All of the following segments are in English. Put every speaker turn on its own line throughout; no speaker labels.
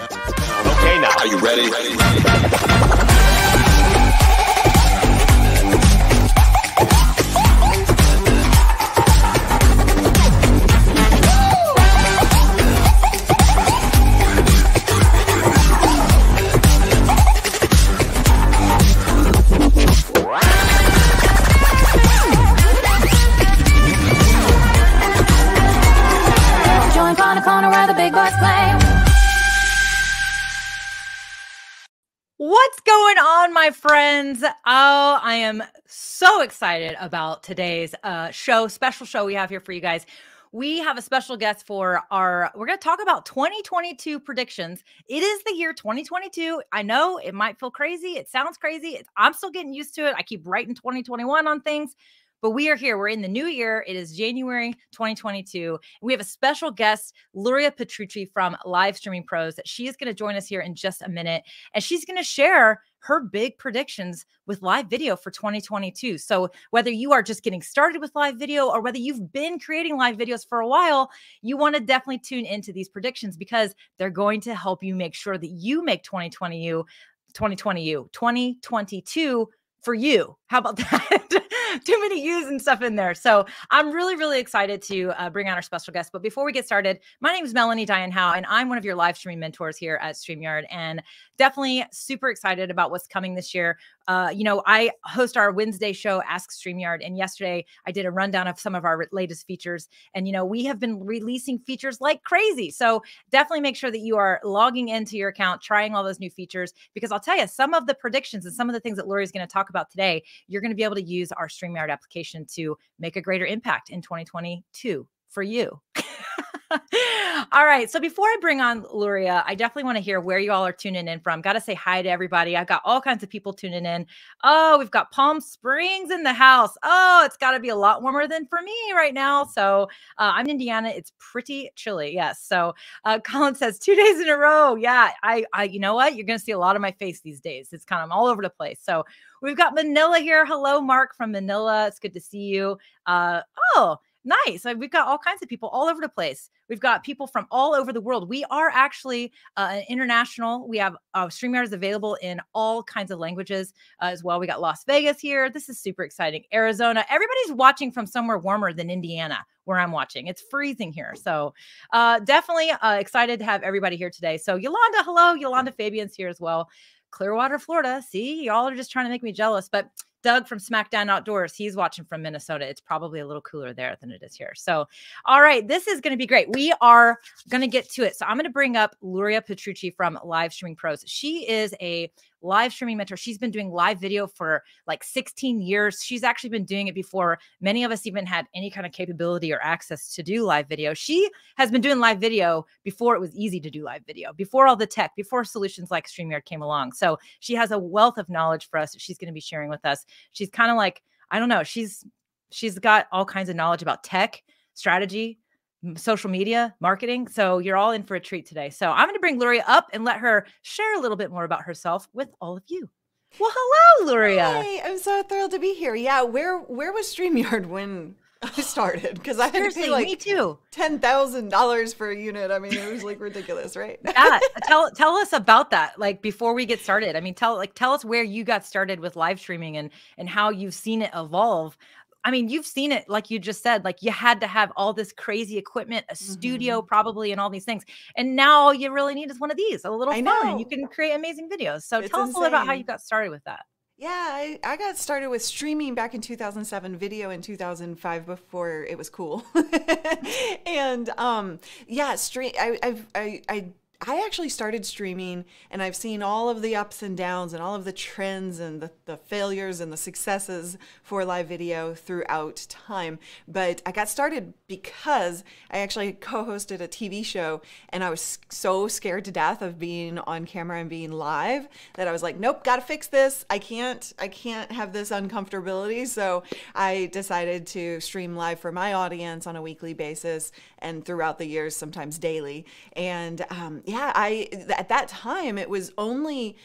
Okay, now.
Are you ready? ready, ready?
Going on, my friends? Oh, I am so excited about today's uh, show, special show we have here for you guys. We have a special guest for our, we're going to talk about 2022 predictions. It is the year 2022. I know it might feel crazy. It sounds crazy. It's, I'm still getting used to it. I keep writing 2021 on things, but we are here. We're in the new year. It is January 2022. We have a special guest, Luria Petrucci from Live Streaming Pros. She is going to join us here in just a minute, and she's going to share her big predictions with live video for 2022. So, whether you are just getting started with live video or whether you've been creating live videos for a while, you want to definitely tune into these predictions because they're going to help you make sure that you make 2020 you 2020 you 2022 for you. How about that? Too many U's and stuff in there. So I'm really, really excited to uh, bring on our special guest. But before we get started, my name is Melanie Diane Howe, and I'm one of your live streaming mentors here at StreamYard. And definitely super excited about what's coming this year. Uh, you know, I host our Wednesday show, Ask StreamYard. And yesterday I did a rundown of some of our latest features. And, you know, we have been releasing features like crazy. So definitely make sure that you are logging into your account, trying all those new features, because I'll tell you, some of the predictions and some of the things that Lori is going to talk about today, you're going to be able to use our StreamYard application to make a greater impact in 2022 for you. all right. So before I bring on Luria, I definitely want to hear where you all are tuning in from. Got to say hi to everybody. I've got all kinds of people tuning in. Oh, we've got Palm Springs in the house. Oh, it's got to be a lot warmer than for me right now. So uh, I'm in Indiana. It's pretty chilly. Yes. So uh, Colin says two days in a row. Yeah. I, I, you know what? You're going to see a lot of my face these days. It's kind of all over the place. So we've got Manila here. Hello, Mark from Manila. It's good to see you. Uh, oh, Nice. Uh, We've got all kinds of people all over the place. We've got people from all over the world. We are actually uh, international. We have uh, StreamYard is available in all kinds of languages uh, as well. We got Las Vegas here. This is super exciting. Arizona. Everybody's watching from somewhere warmer than Indiana, where I'm watching. It's freezing here. So uh, definitely uh, excited to have everybody here today. So Yolanda, hello. Yolanda Fabian's here as well. Clearwater, Florida. See, y'all are just trying to make me jealous, but Doug from SmackDown Outdoors, he's watching from Minnesota. It's probably a little cooler there than it is here. So, all right, this is going to be great. We are going to get to it. So, I'm going to bring up Luria Petrucci from Live Streaming Pros. She is a live streaming mentor. She's been doing live video for like 16 years. She's actually been doing it before many of us even had any kind of capability or access to do live video. She has been doing live video before it was easy to do live video, before all the tech, before solutions like StreamYard came along. So she has a wealth of knowledge for us that she's going to be sharing with us. She's kind of like, I don't know, she's she's got all kinds of knowledge about tech, strategy, social media, marketing. So you're all in for a treat today. So I'm going to bring Luria up and let her share a little bit more about herself with all of you. Well, hello, Luria.
Hey, I'm so thrilled to be here. Yeah, where where was StreamYard when I started? Because I had to pay like
me too.
ten thousand dollars for a unit. I mean, it was like ridiculous, right?
yeah tell tell us about that like before we get started i mean tell like tell us where you got started with live streaming and and how you've seen it evolve i mean you've seen it like you just said like you had to have all this crazy equipment a studio probably and all these things and now all you really need is one of these a little
I
phone and you can create amazing videos so
It's
tell us a little about how you got started with that
Yeah, I, I got started with streaming back in 2007, video in 2005 before it was cool. and um, yeah, stream. I, I've, I, I, I actually started streaming, and I've seen all of the ups and downs, and all of the trends, and the, the failures and the successes for live video throughout time. But I got started because I actually co-hosted a TV show, and I was so scared to death of being on camera and being live that I was like, nope, gotta fix this. I can't, I can't have this uncomfortability. So I decided to stream live for my audience on a weekly basis and throughout the years, sometimes daily. And um, yeah, I at that time it was only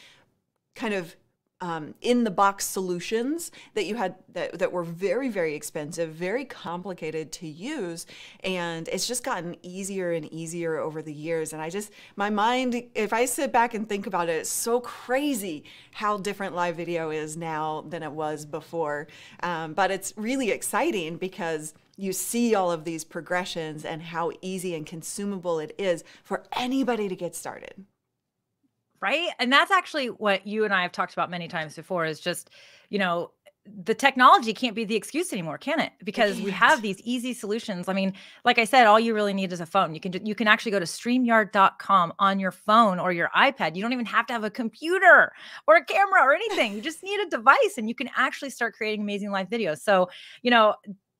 kind of um, in the box solutions that you had that, that were very very expensive very complicated to use and it's just gotten easier and easier over the years. And i just my mind if i sit back and think about it it's so crazy how different live video is now than it was before. Um, but it's really exciting because you see all of these progressions and how easy and consumable it is for anybody to get started
right? And that's actually what you and i have talked about many times before is just you know the technology can't be the excuse anymore can it? Because we have these easy solutions. I mean like i said all you really need is a phone. You can you can actually go to streamyard.com on your phone or your ipad. You don't even have to have a computer or a camera or anything. You just need a device and you can actually start creating amazing live videos. So you know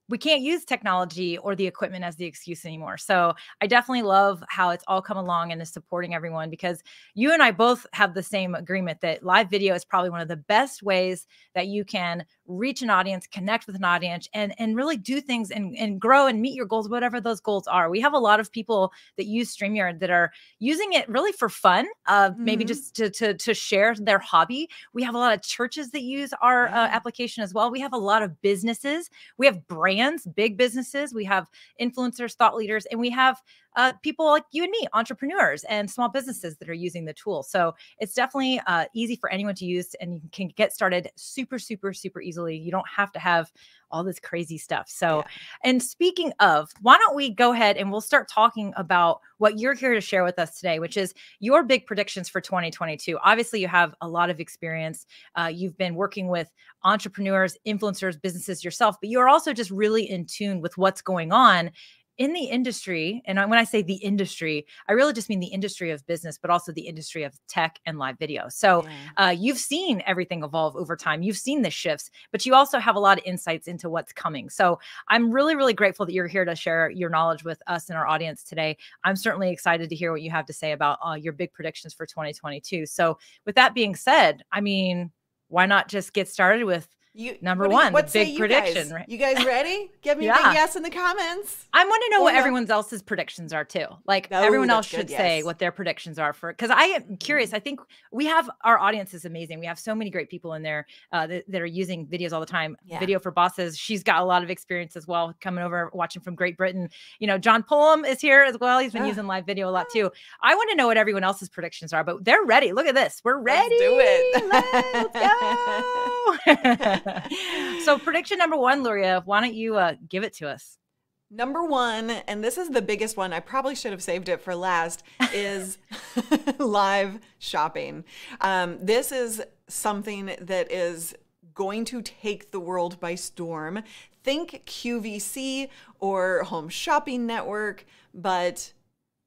we can't use technology or the equipment as the excuse anymore. So I definitely love how it's all come along and is supporting everyone because you and I both have the same agreement that live video is probably one of the best ways that you can reach an audience, connect with an audience, and and really do things and, and grow and meet your goals, whatever those goals are. We have a lot of people that use StreamYard that are using it really for fun, uh, maybe
Mhm.
just to, to to share their hobby. We have a lot of churches that use our uh, application as well. We have a lot of businesses. We have brands, big businesses. We have influencers, thought leaders, and we have uh, people like you and me, entrepreneurs and small businesses that are using the tool. So it's definitely uh, easy for anyone to use, and you can get started super, super, super easily. You don't have to have all this crazy stuff. So,
Yeah.
and speaking of, why don't we go ahead and we'll start talking about what you're here to share with us today, which is your big predictions for 2022. Obviously, you have a lot of experience. Uh, you've been working with entrepreneurs, influencers, businesses yourself, but you're also just really in tune with what's going on in the industry. And when I say the industry, I really just mean the industry of business, but also the industry of tech and live video. So,
Yeah.
uh, you've seen everything evolve over time. You've seen the shifts, but you also have a lot of insights into what's coming. So I'm really, really grateful that you're here to share your knowledge with us and our audience today. I'm certainly excited to hear what you have to say about uh, your big predictions for 2022. So with that being said, I mean, why not just get started with
You,
Number
what do you-
one, the
what say
big
you
prediction,
guys?
right?
You guys ready? Give me a
Yeah.
big yes in the comments.
I want to know
Or
what
no.
everyone else's predictions are too. Like
Oh,
everyone else should say what their predictions are for because I am curious. I think we have our audience is amazing. We have so many great people in there uh, that, that are using videos all the time.
Yeah.
Video for bosses. She's got a lot of experience as well, coming over watching from Great Britain. You know, John Pullum is here as well. He's been
Ah.
using live video a lot too. I want to know what everyone else's predictions are, but they're ready. Look at this. We're
Let's
ready.
do it.
Let's go. so prediction number one, Luria, why don't you uh, give it to us?
Number one, and this is the biggest one, I probably should have saved it for last, is live shopping. Um, this is something that is going to take the world by storm. Think QVC or Home Shopping Network, but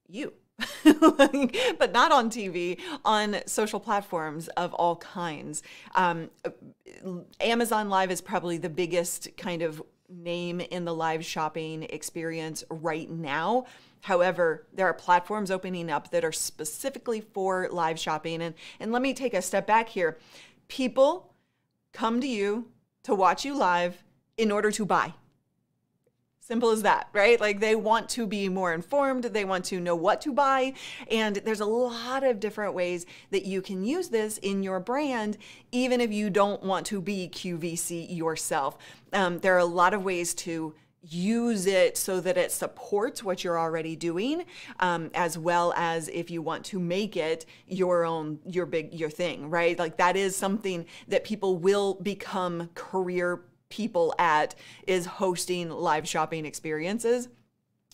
you. but not on TV, on social platforms of all kinds. Um, Amazon Live is probably the biggest kind of name in the live shopping experience right now. However, there are platforms opening up that are specifically for live shopping. And, and let me take a step back here. People come to you to watch you live in order to buy. Simple as that, right? Like they want to be more informed, they want to know what to buy. And there's a lot of different ways that you can use this in your brand, even if you don't want to be QVC yourself. Um, there are a lot of ways to use it so that it supports what you're already doing um, as well as if you want to make it your own your big your thing right like that is something that people will become career people at is hosting live shopping experiences.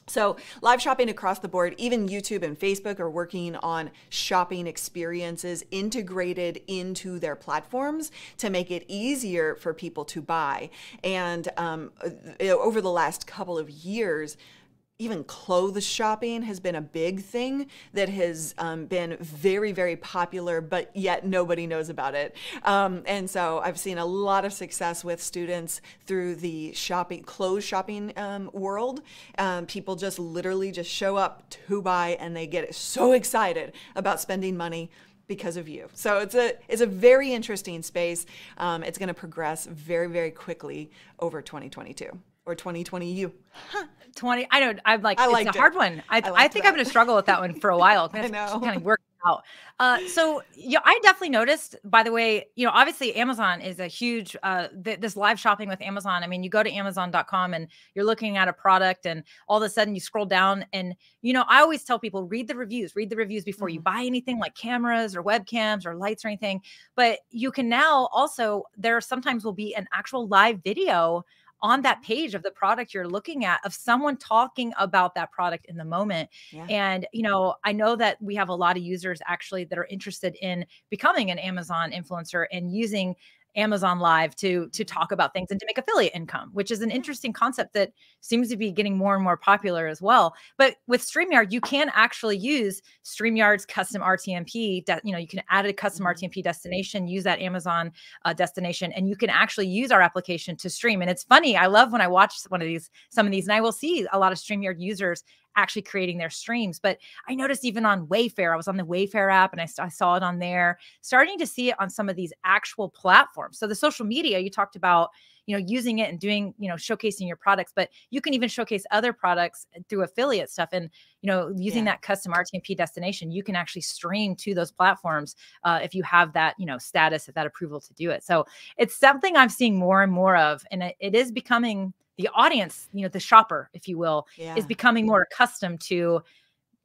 So, live shopping across the board, even YouTube and Facebook are working on shopping experiences integrated into their platforms to make it easier for people to buy. And um, over the last couple of years, even clothes shopping has been a big thing that has um, been very, very popular, but yet nobody knows about it. Um, and so I've seen a lot of success with students through the shopping, clothes shopping um, world. Um, people just literally just show up to buy and they get so excited about spending money because of you. So it's a it's a very interesting space. Um, it's going to progress very very quickly over 2022 or 2020 you.
20 i don't i'm like
I
it's a hard
it.
one i,
I
I, think
that.
i'm going to struggle with that one for a while
I know.
kind of work out. Uh, so yeah, I definitely noticed. By the way, you know, obviously Amazon is a huge uh, th- this live shopping with Amazon. I mean, you go to Amazon.com and you're looking at a product, and all of a sudden you scroll down, and you know, I always tell people read the reviews, read the reviews before you
Mhm.
buy anything like cameras or webcams or lights or anything. But you can now also there sometimes will be an actual live video on that page of the product you're looking at of someone talking about that product in the moment
Yeah.
and, you know, I know that we have a lot of users actually that are interested in becoming an Amazon influencer and using Amazon Live to to talk about things and to make affiliate income, which is an interesting concept that seems to be getting more and more popular as well. But with StreamYard, you can actually use StreamYard's custom RTMP. de- you know, you can add a custom
Mhm.
RTMP destination, use that Amazon uh, destination, and you can actually use our application to stream. And it's funny, I love when I watch one of these, some of these, and I will see a lot of StreamYard users actually creating their streams. But I noticed even on Wayfair, I was on the Wayfair app and I, I saw it on there, starting to see it on some of these actual platforms. So the social media, you talked about, you know, using it and doing, you know, showcasing your products, but you can even showcase other products uh, through affiliate stuff. And, you know, using
Yeah.
that custom RTMP destination, you can actually stream to those platforms uh, if you have that, you know, status, that approval to do it. So it's something I'm seeing more and more of. And it, it is becoming the audience, you know, the shopper, if you will,
Yeah.
is becoming more accustomed to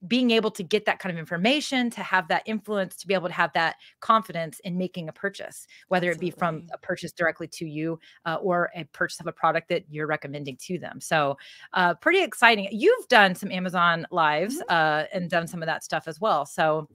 being able to get that kind of information, to have that influence, to be able to have that confidence in making a purchase, whether it be from a purchase directly to you uh, or a purchase of a product that you're recommending to them. So, uh, pretty exciting. You've done some Amazon lives
Mhm.
uh, and done some of that stuff as well. So,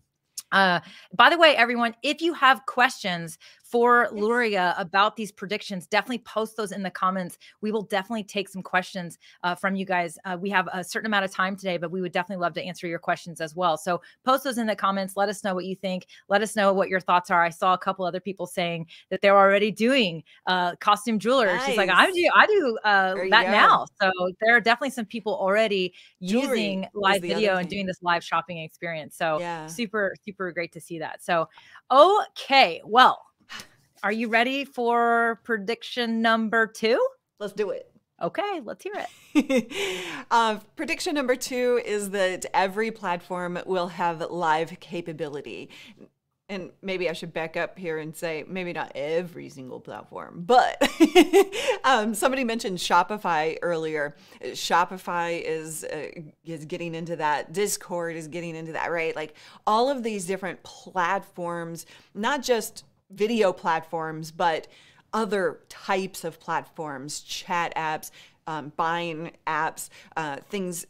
uh, by the way, everyone, if you have questions for. Luria about these predictions, definitely post those in the comments. We will definitely take some questions uh, from you guys. Uh, we have a certain amount of time today, but we would definitely love to answer your questions as well. So post those in the comments. Let us know what you think. Let us know what your thoughts are. I saw a couple other people saying that they're already doing uh, costume jewelers. She's like, I do, I do uh, that now. So there are definitely some people already
Jewelry
using live video and doing this live shopping experience. So
Yeah.
super super great to see that so okay well are you ready for prediction number two
Let's do it.
okay let's hear it
uh, prediction number two is that every platform will have live capability. And maybe I should back up here and say maybe not every single platform, but um, somebody mentioned Shopify earlier. Shopify is uh, is getting into that. Discord is getting into that, right? Like all of these different platforms, not just video platforms, but other types of platforms, chat apps, um, buying apps, uh, things,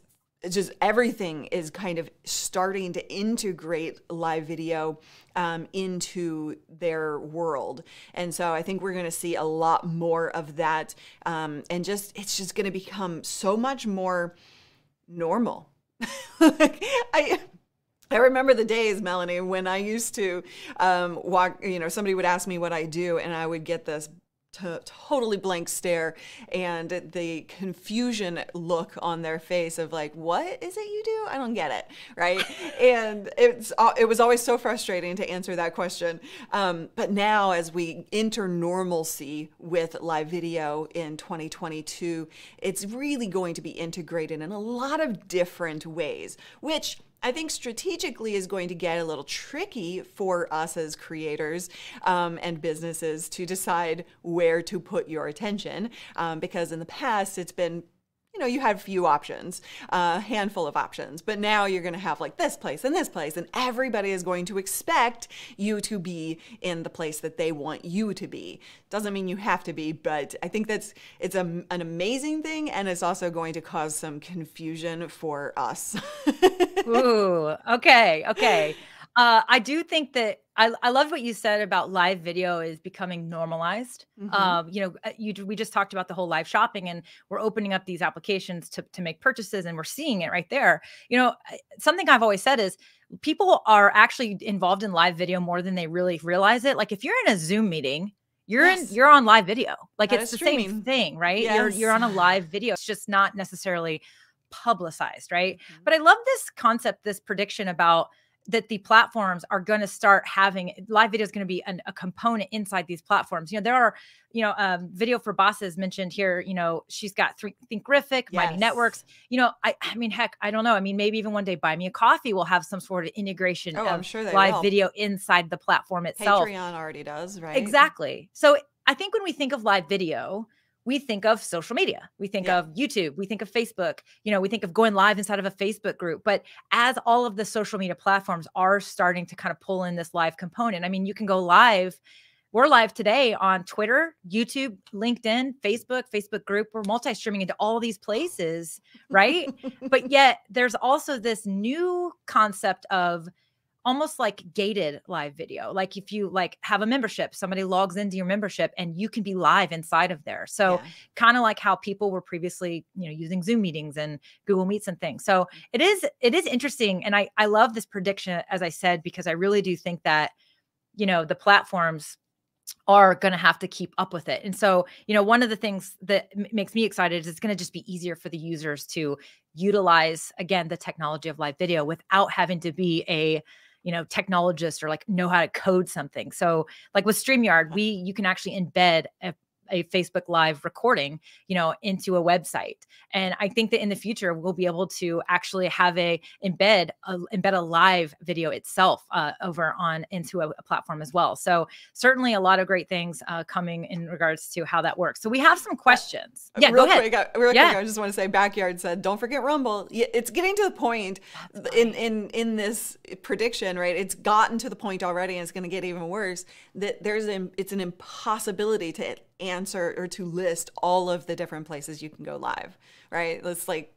just everything is kind of starting to integrate live video um, into their world, and so I think we're going to see a lot more of that, um, and just it's just going to become so much more normal. like, I I remember the days, Melanie, when I used to um, walk, you know, somebody would ask me what I do, and I would get this t- totally blank stare and the confusion look on their face of like, what is it you do? I don't get it. Right. and it's, it was always so frustrating to answer that question. Um, but now, as we enter normalcy with live video in 2022, it's really going to be integrated in a lot of different ways, which I think strategically is going to get a little tricky for us as creators um, and businesses to decide where to put your attention um, because in the past it's been you know, you had few options, a handful of options, but now you're going to have like this place and this place, and everybody is going to expect you to be in the place that they want you to be. Doesn't mean you have to be, but I think that's it's a, an amazing thing, and it's also going to cause some confusion for us.
Ooh, okay, okay. Uh, I do think that I, I love what you said about live video is becoming normalized.
Mhm.
Um, you know, uh, you we just talked about the whole live shopping, and we're opening up these applications to to make purchases, and we're seeing it right there. You know, something I've always said is people are actually involved in live video more than they really realize it. Like if you're in a Zoom meeting, you're
Yes.
in you're on live video. Like
That
it's the same thing, right? You're you're on a live video. It's just not necessarily publicized, right?
Mhm.
But I love this concept, this prediction about that the platforms are going to start having live video is going to be an, a component inside these platforms. You know, there are, you know, um, video for bosses mentioned here. You know, she's got th- Thinkific, Mighty Networks. You know, I, I mean, heck, I don't know. I mean, maybe even one day, Buy Me a Coffee will have some sort of integration
Oh,
of
I'm sure
live
will.
video inside the platform itself.
Patreon already does, right?
Exactly. So I think when we think of live video, we think of social media. We think
Yeah.
of YouTube. We think of Facebook. You know, we think of going live inside of a Facebook group. But as all of the social media platforms are starting to kind of pull in this live component, I mean, you can go live. We're live today on Twitter, YouTube, LinkedIn, Facebook, Facebook group. We're multi streaming into all these places, right? but yet there's also this new concept of almost like gated live video like if you like have a membership somebody logs into your membership and you can be live inside of there so
Yeah.
kind of like how people were previously you know using zoom meetings and google meets and things so it is it is interesting and i i love this prediction as i said because i really do think that you know the platforms are going to have to keep up with it. And so, you know, one of the things that makes me excited is it's going to just be easier for the users to utilize again the technology of live video without having to be a you know technologist or like know how to code something. So, like with StreamYard, we you can actually embed a a Facebook Live recording, you know, into a website. And I think that in the future we'll be able to actually have a embed a, embed a live video itself uh, over on into a, a platform as well. So certainly a lot of great things uh, coming in regards to how that works. So we have some questions. Yeah,
Uh, real
go ahead.
quick, I- real
Yeah.
quick, I just want to say, backyard said, "Don't forget Rumble." Yeah, It's getting to the point in in in this prediction, right? It's gotten to the point already, and it's going to get even worse. That there's an it's an impossibility to answer or to list all of the different places you can go live, right? It's like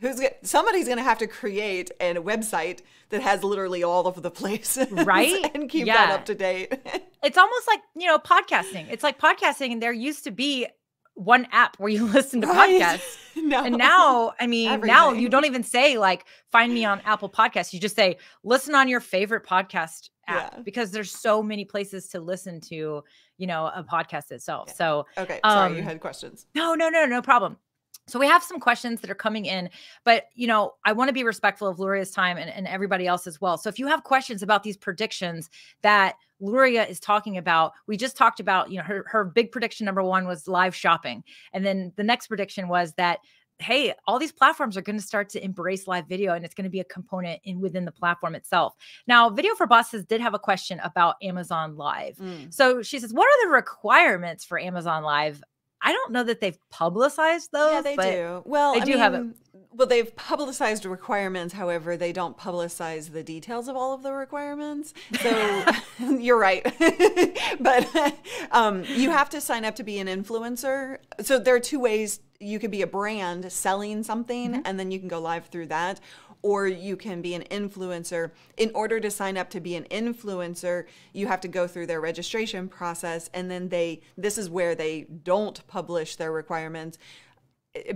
who's somebody's going to have to create a website that has literally all of the places,
Right?
and keep that up to date.
It's almost like, you know, podcasting. It's like podcasting and there used to be one app where you listen to
Right.
podcasts.
no.
And now, I mean, now you don't even say like find me on Apple Podcasts. You just say listen on your favorite podcast app
Yeah.
because there's so many places to listen to, you know, a podcast itself. So
okay, sorry, you
um,
had questions.
no, no, no, no problem. So we have some questions that are coming in, but you know, I want to be respectful of Luria's time and, and everybody else as well. So if you have questions about these predictions that Luria is talking about, we just talked about, you know, her her big prediction number one was live shopping. And then the next prediction was that hey, all these platforms are going to start to embrace live video and it's going to be a component in within the platform itself. Now, Video for Bosses did have a question about Amazon Live.
Mm.
So she says, What are the requirements for Amazon Live? I don't know that they've publicized those.
Yeah, they do. Well,
they
I
do have it.
Well, they've publicized requirements. However, they don't publicize the details of all of the requirements. So you're right. but um, you have to sign up to be an influencer. So there are two ways you could be a brand selling something,
Mm-hmm.
and then you can go live through that. Or you can be an influencer. In order to sign up to be an influencer, you have to go through their registration process, and then they. This is where they don't publish their requirements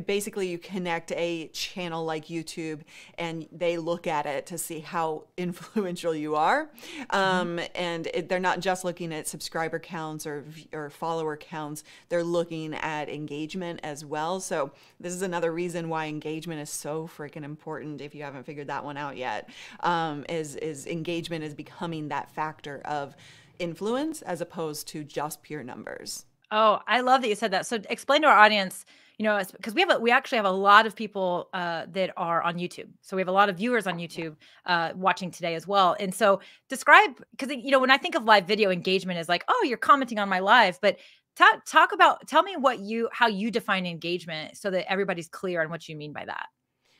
basically you connect a channel like YouTube and they look at it to see how influential you are. Um, and it, they're not just looking at subscriber counts or, or follower counts, they're looking at engagement as well. So, this is another reason why engagement is so freaking important if you haven't figured that one out yet. Um, is, is engagement is becoming that factor of influence as opposed to just pure numbers.
Oh, I love that you said that. So explain to our audience, you know, because we have a, we actually have a lot of people uh, that are on YouTube. So we have a lot of viewers on YouTube uh, watching today as well. And so describe because you know when I think of live video engagement is like, oh, you're commenting on my live, but ta- talk about tell me what you how you define engagement so that everybody's clear on what you mean by that.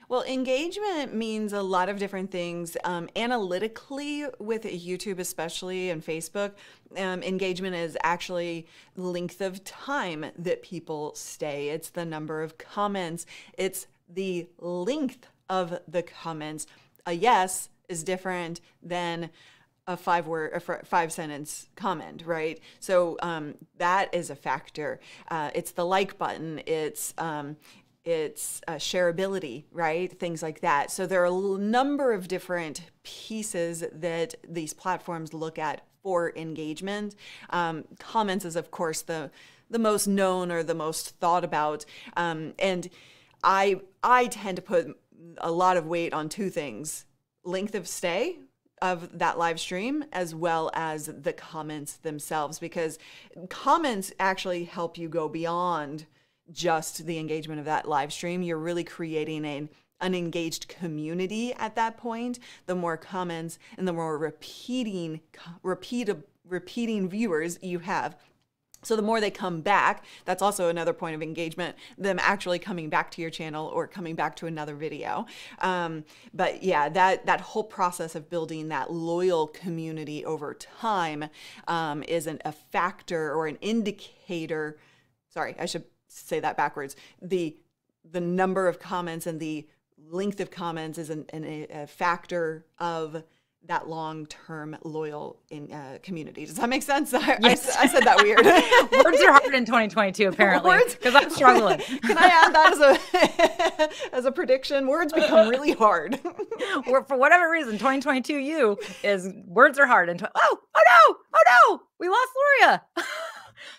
Well, engagement means a lot of different things. Um, analytically, with YouTube especially and Facebook, um, engagement is actually length of time that people stay. It's the number of comments. It's the length of the comments. A yes is different than a five word a five sentence comment right so um, that is a factor uh, it's the like button it's um, it's uh, shareability right? Things like that. So there are a number of different pieces that these platforms look at for engagement. Um, comments is of course the the most known or the most thought about. Um, and i i tend to put a lot of weight on two things length of stay of that live stream as well as the comments themselves because comments actually help you go beyond just the engagement of that live stream. You're really creating an an engaged community at that point. The more comments and the more repeating repeat repeating viewers you have so the more they come back, that's also another point of engagement, them actually coming back to your channel or coming back to another video. Um, but yeah, that, that whole process of building that loyal community over time um, is an, a factor or an indicator. Sorry, I should say that backwards. The, the number of comments and the length of comments is an, an, a factor of that long-term loyal in uh, community. Does that make sense? I,
yes.
I, I, said that weird.
Words are hard in 2022, apparently, because I'm struggling.
Can I add that as a as a prediction? Words become really hard.
For whatever reason, 2022 you is words are hard. And oh, oh no, oh no, we lost Luria.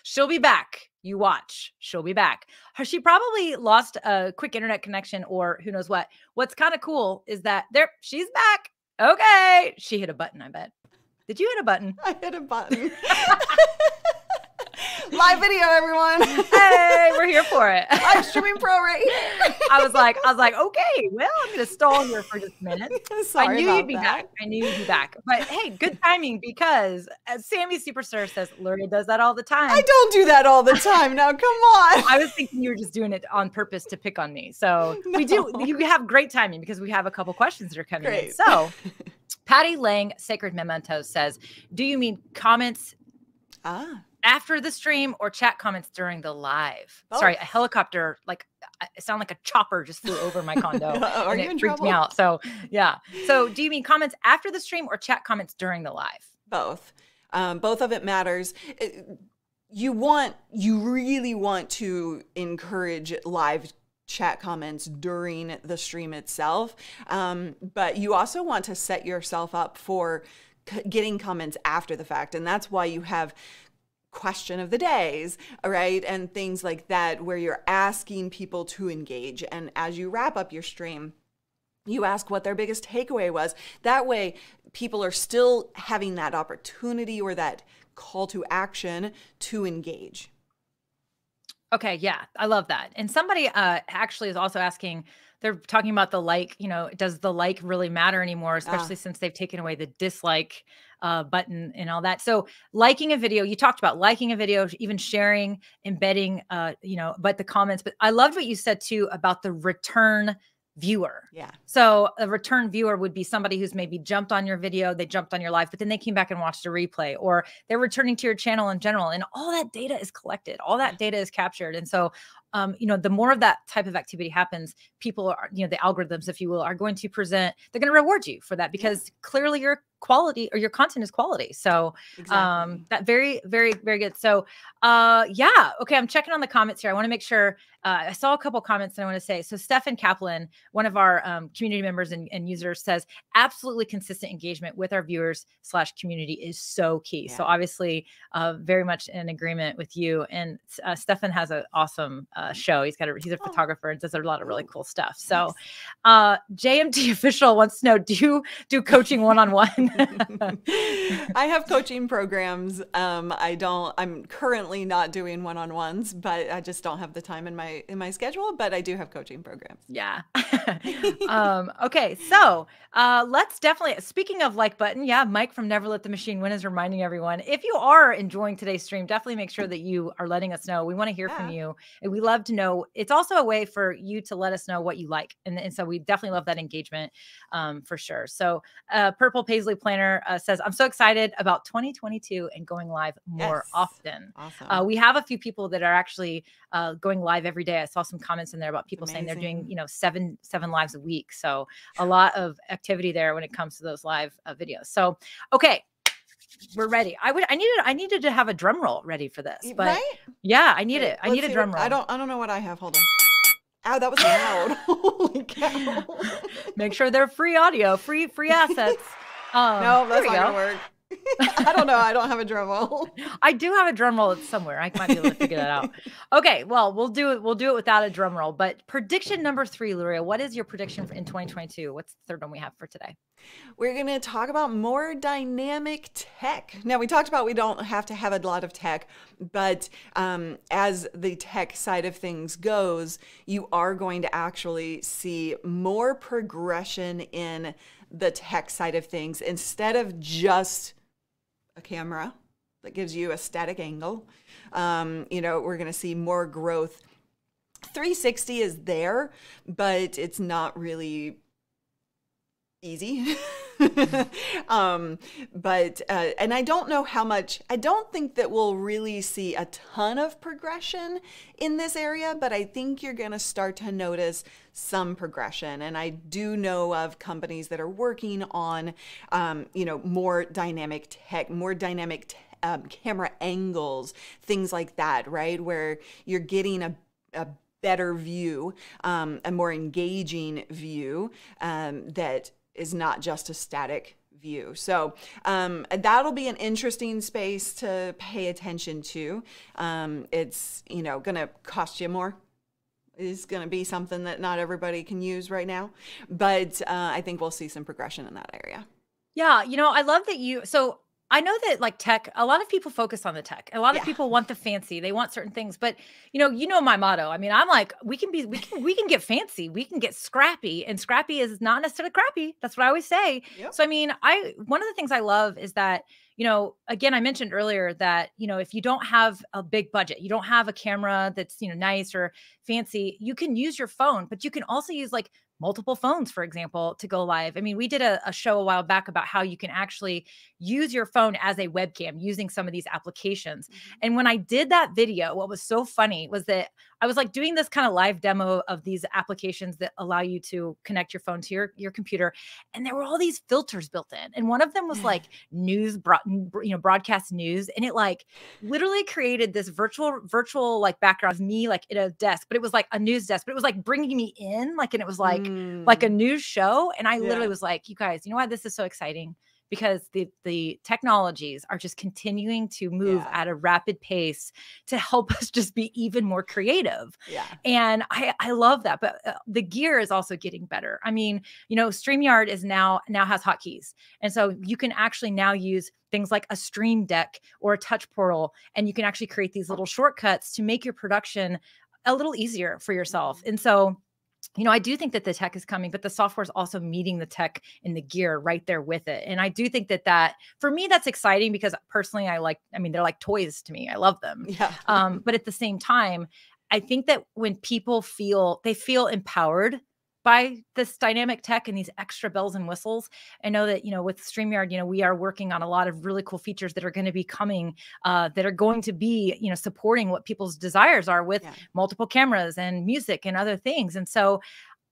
She'll be back. You watch. She'll be back. She probably lost a quick internet connection or who knows what. What's kind of cool is that there she's back okay. She hit a button, I bet. Did you hit a button?
I hit a button. Live video, everyone.
hey, we're here for it.
Live streaming pro right here.
I was like, I was like, okay, well, I'm gonna stall here for just a minute.
Sorry
I knew you'd be
that.
back. I knew you'd be back. But hey, good timing because as Sammy Superstar says, Luria does that all the time.
I don't do that all the time. Now, come on.
I was thinking you were just doing it on purpose to pick on me. So we do. You have great timing because we have a couple questions that are coming in. So Patty Lang, Sacred Mementos says, "Do you mean comments
Ah,
after the stream or chat comments during the live.
Both.
Sorry, a helicopter, like it sounded like a chopper just flew over my condo.
Are
and
you
it
in
freaked me out. So yeah. So do you mean comments after the stream or chat comments during the live?
both. Um, both of it matters. It- you want, you really want to encourage live chat comments during the stream itself, um, but you also want to set yourself up for c- getting comments after the fact, and that's why you have question of the days, right? And things like that, where you're asking people to engage. And as you wrap up your stream, you ask what their biggest takeaway was. That way, people are still having that opportunity or that call to action to engage.
Okay, yeah, I love that. And somebody uh actually is also asking they're talking about the like, you know, does the like really matter anymore, especially since they've taken away the dislike uh, button and all that. So, liking a video, you talked about liking a video, even sharing, embedding, uh, you know, but the comments. But I loved what you said too about the return viewer.
Yeah.
So a return viewer would be somebody who's maybe jumped on your video, they jumped on your live, but then they came back and watched a replay, or they're returning to your channel in general. And all that data is collected, all that data is captured. And so, um, you know, the more of that type of activity happens, people are, you know, the algorithms, if you will, are going to present, they're going to reward you for that because clearly your quality or your content is quality. So
Exactly.
um that very very very good. So uh yeah okay i'm checking on the comments here. I want to make sure uh, i saw a couple comments that i want to say. So stefan kaplan one of our um, community members and, and users says absolutely consistent engagement with our viewers slash community is so key. So obviously uh very much in agreement with you. And uh, stefan has an awesome uh, show he's got a he's a
Oh.
photographer and does a lot of really cool stuff so uh jmt official wants to know do you do coaching one-on-one
I have coaching programs. Um, I don't. I'm currently not doing one-on-ones, but I just don't have the time in my in my schedule. But I do have coaching programs.
Yeah. um, okay. So uh, let's definitely, speaking of like button, yeah, Mike from Never Let the Machine Win is reminding everyone if you are enjoying today's stream, definitely make sure that you are letting us know. We want to hear from you. And we love to know. It's also a way for you to let us know what you like. And, and so we definitely love that engagement um, for sure. So uh, Purple Paisley Planner uh, says, I'm so excited about 2022 and going live more
Yes.
often.
Awesome.
Uh, we have a few people that are actually uh, going live every day. I saw some comments in there about people saying they're doing, you know, seven seven lives a week. So a lot of activity there when it comes to those live uh, videos. So okay, we're ready. I would I needed I needed to have a drum roll ready for this, but
right?
yeah, I need
Wait,
it. I need a drum
what-
roll.
I don't. I don't know what I have. Hold on. Ow, that was loud. Holy cow.
Make sure they're free audio, free free assets. Um,
no, that's not
go.
gonna work. I don't know. I don't have a drum roll.
I do have a drum roll somewhere. I might be able to figure that out. Okay, well, we'll do it. We'll do it without a drum roll. But prediction number three, Luria, what is your prediction for in 2022? What's the third one we have for today?
We're going to talk about more dynamic tech. Now, we talked about we don't have to have a lot of tech, but um, as the tech side of things goes, you are going to actually see more progression in the tech side of things instead of just a camera that gives you a static angle. Um, you know, we're going to see more growth. 360 is there, but it's not really easy. um, but, uh, and I don't know how much, I don't think that we'll really see a ton of progression in this area, but I think you're going to start to notice some progression. And I do know of companies that are working on, um, you know, more dynamic tech, more dynamic. Um, camera angles, things like that, right? Where you're getting a, a better view, um, a more engaging view um, that is not just a static view. So um, that'll be an interesting space to pay attention to. Um, it's you know going to cost you more. Is going to be something that not everybody can use right now, but uh, I think we'll see some progression in that area.
Yeah, you know, I love that you. So I know that like tech, a lot of people focus on the tech. A lot
Yeah.
of people want the fancy. They want certain things. But you know, you know my motto. I mean, I'm like, we can be we can we can get fancy. We can get scrappy. And scrappy is not necessarily crappy. That's what I always say.
Yep.
So I mean, I one of the things I love is that, you know, again, I mentioned earlier that, you know, if you don't have a big budget, you don't have a camera that's, you know, nice or fancy, you can use your phone, but you can also use like multiple phones, for example, to go live. I mean, we did a, a show a while back about how you can actually use your phone as a webcam using some of these applications. Mm-hmm. And when I did that video, what was so funny was that I was like doing this kind of live demo of these applications that allow you to connect your phone to your, your computer. And there were all these filters built in. And one of them was like news, bro- you know, broadcast news. And it like literally created this virtual, virtual like background of me like at a desk, but it was like a news desk, but it was like bringing me in like, and it was like, like a news show. And I literally was like, you guys, you know why this is so exciting? Because the the technologies are just continuing to move
Yeah.
at a rapid pace to help us just be even more creative.
yeah.
And I I love that. But uh, the gear is also getting better. I mean, you know, StreamYard is now now has hotkeys. And so you can actually now use things like a stream deck or a touch portal and you can actually create these little shortcuts to make your production a little easier for yourself. And so you know, I do think that the tech is coming, but the software is also meeting the tech and the gear right there with it. And I do think that that for me, that's exciting because personally, I like, I mean, they're like toys to me. I love them.
Yeah.
Um, but at the same time, I think that when people feel they feel empowered by this dynamic tech and these extra bells and whistles, I know that you know with Streamyard, you know we are working on a lot of really cool features that are going to be coming, uh, that are going to be you know supporting what people's desires are with
Yeah.
multiple cameras and music and other things. And so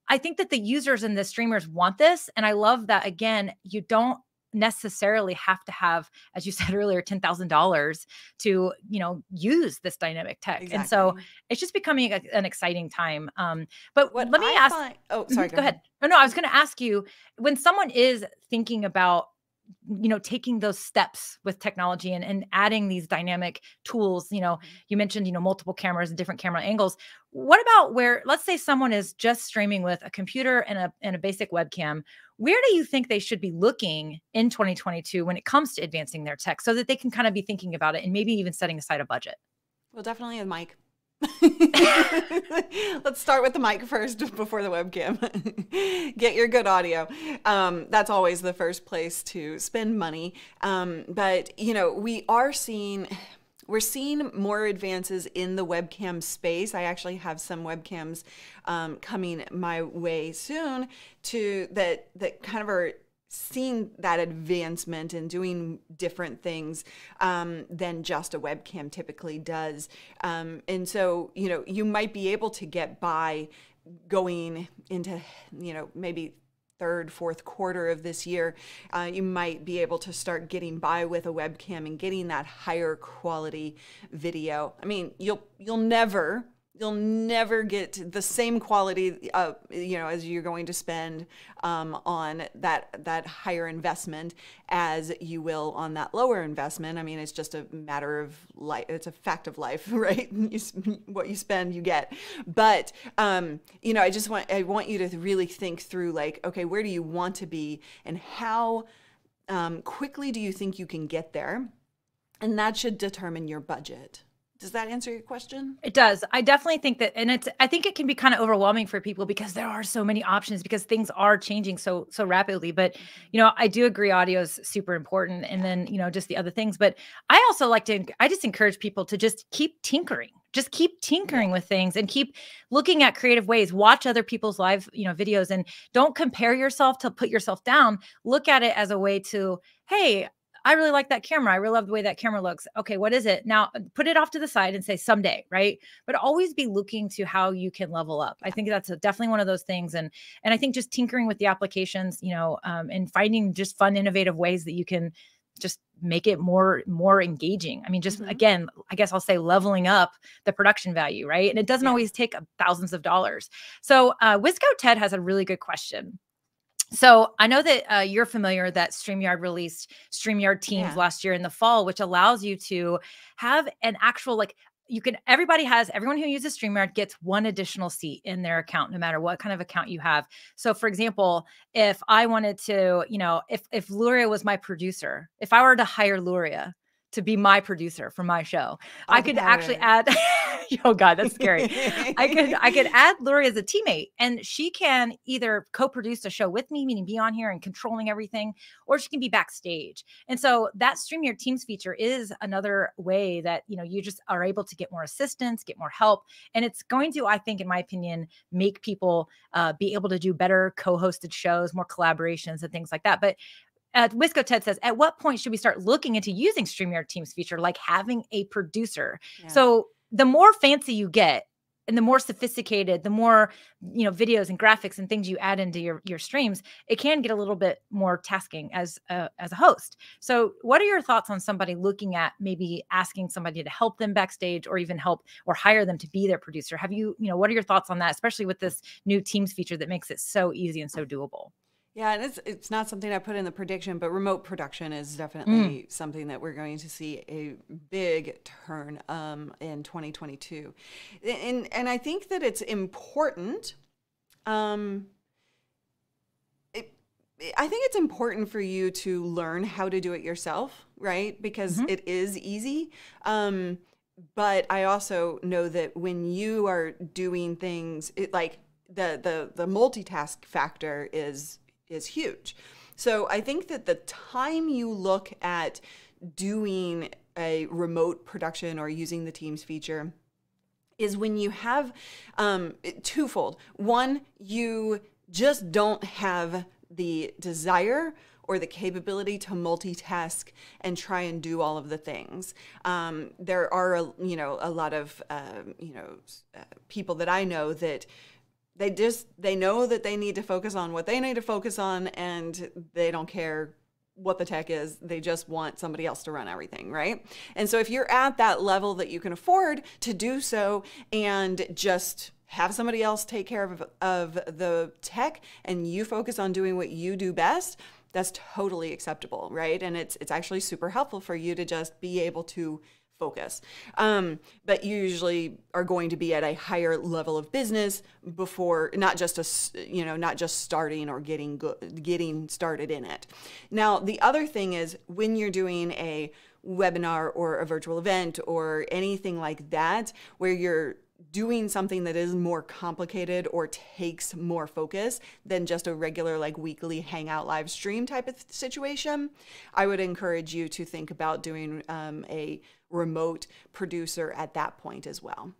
I think that the users and the streamers want this. And I love that again, you don't necessarily have to have, as you said earlier, ten thousand dollars to, you know, use this dynamic tech. And so it's just becoming a- an exciting time. Um, but
what
let me
I
ask
find- oh,
Mhm,
sorry.
go, ahead. No, no, I was going to ask you when someone is thinking about you know taking those steps with technology and, and adding these dynamic tools you know you mentioned you know multiple cameras and different camera angles what about where let's say someone is just streaming with a computer and a, and a basic webcam where do you think they should be looking in 2022 when it comes to advancing their tech so that they can kind of be thinking about it and maybe even setting aside a budget
Well, definitely a mic. Let's start with the mic first before the webcam. Get your good audio. Um, that's always the first place to spend money. Um, but you know, we are seeing we're seeing more advances in the webcam space. I actually have some webcams um, coming my way soon to that that kind of are seeing that advancement and doing different things um, than just a webcam typically does. Um, and so, you know, you might be able to get by going into, you know, maybe third, fourth quarter of this year, uh, you might be able to start getting by with a webcam and getting that higher quality video. I mean, you'll you'll never you'll never get the same quality uh, you know as you're going to spend um, on that that higher investment as you will on that lower investment. I mean it's just a matter of life it's a fact of life right? You, what you spend you get. But um, you know i just want i want you to really think through like okay where do you want to be and how um, quickly do you think you can get there? And that should determine your budget does that answer your question?
It does. I definitely think that, and it's. I think it can be kind of overwhelming for people because there are so many options because things are changing so so rapidly. But you know, I do agree audio is super important, and then you know, just the other things. But I also like to. I just encourage people to just keep tinkering. Just keep tinkering with things and keep looking at creative ways. Watch other people's live, you know, videos, and don't compare yourself to put yourself down. Look at it as a way to, hey, I really like that camera. I really love the way that camera looks. Okay, what is it? Now uh, put it off to the side and say someday, right? But always be looking to how you can level up. I think that's a, definitely one of those things. And and I think just tinkering with the applications, you know, um, and finding just fun, innovative ways that you can just make it more more engaging i mean just mm-hmm. again i guess i'll say leveling up the production value right and it doesn't yeah. always take thousands of dollars so uh wisco ted has a really good question so I know that uh, you're familiar that StreamYard released StreamYard Teams yeah. last year in the fall, which allows you to have an actual like you can everybody has everyone who uses StreamYard gets one additional seat in their account, no matter what kind of account you have. So for example, if I wanted to, you know, if if Luria was my producer, if I were to hire Luria, to be my producer for my show. I could actually add oh god, that's scary. I could I could add Luria as a teammate and she can either co-produce a show with me, meaning be on here and controlling everything, or she can be backstage. And so that StreamYard Teams feature is another way that you know you just are able to get more assistance, get more help, and it's going to, I think, in my opinion, make people uh, be able to do better co-hosted shows, more collaborations, and things like that. But uh, Wisco Ted says, at what point should we start looking into using StreamYard Teams feature, like having a producer? Yeah. So the more fancy you get, and the more sophisticated, the more you know videos and graphics and things you add into your your streams, it can get a little bit more tasking as a, as a host. So, what are your thoughts on somebody looking at maybe asking somebody to help them backstage, or even help or hire them to be their producer? Have you you know what are your thoughts on that, especially with this new Teams feature that makes it so easy and so doable?
Yeah, and it's it's not something I put in the prediction, but remote production is definitely mm. something that we're going to see a big turn um, in 2022, and and I think that it's important. Um, it, I think it's important for you to learn how to do it yourself, right? Because mm-hmm. it is easy. Um, but I also know that when you are doing things, it like the the the multitask factor is is huge. So I think that the time you look at doing a remote production or using the Teams feature is when you have um, twofold. One, you just don't have the desire or the capability to multitask and try and do all of the things. Um, there are, a, you know, a lot of, uh, you know, uh, people that I know that they just they know that they need to focus on what they need to focus on and they don't care what the tech is. They just want somebody else to run everything right? And so if you're at that level that you can afford to do so and just have somebody else take care of, of the tech and you focus on doing what you do best that's totally acceptable right? And it's it's actually super helpful for you to just be able to focus. Um, but you usually are going to be at a higher level of business before not just a you know not just starting or getting good, getting started in it. Now the other thing is when you're doing a webinar or a virtual event or anything like that where you're doing something that is more complicated or takes more focus than just a regular like weekly hangout live stream type of situation i would encourage you to think about doing um, a remote producer at that point as well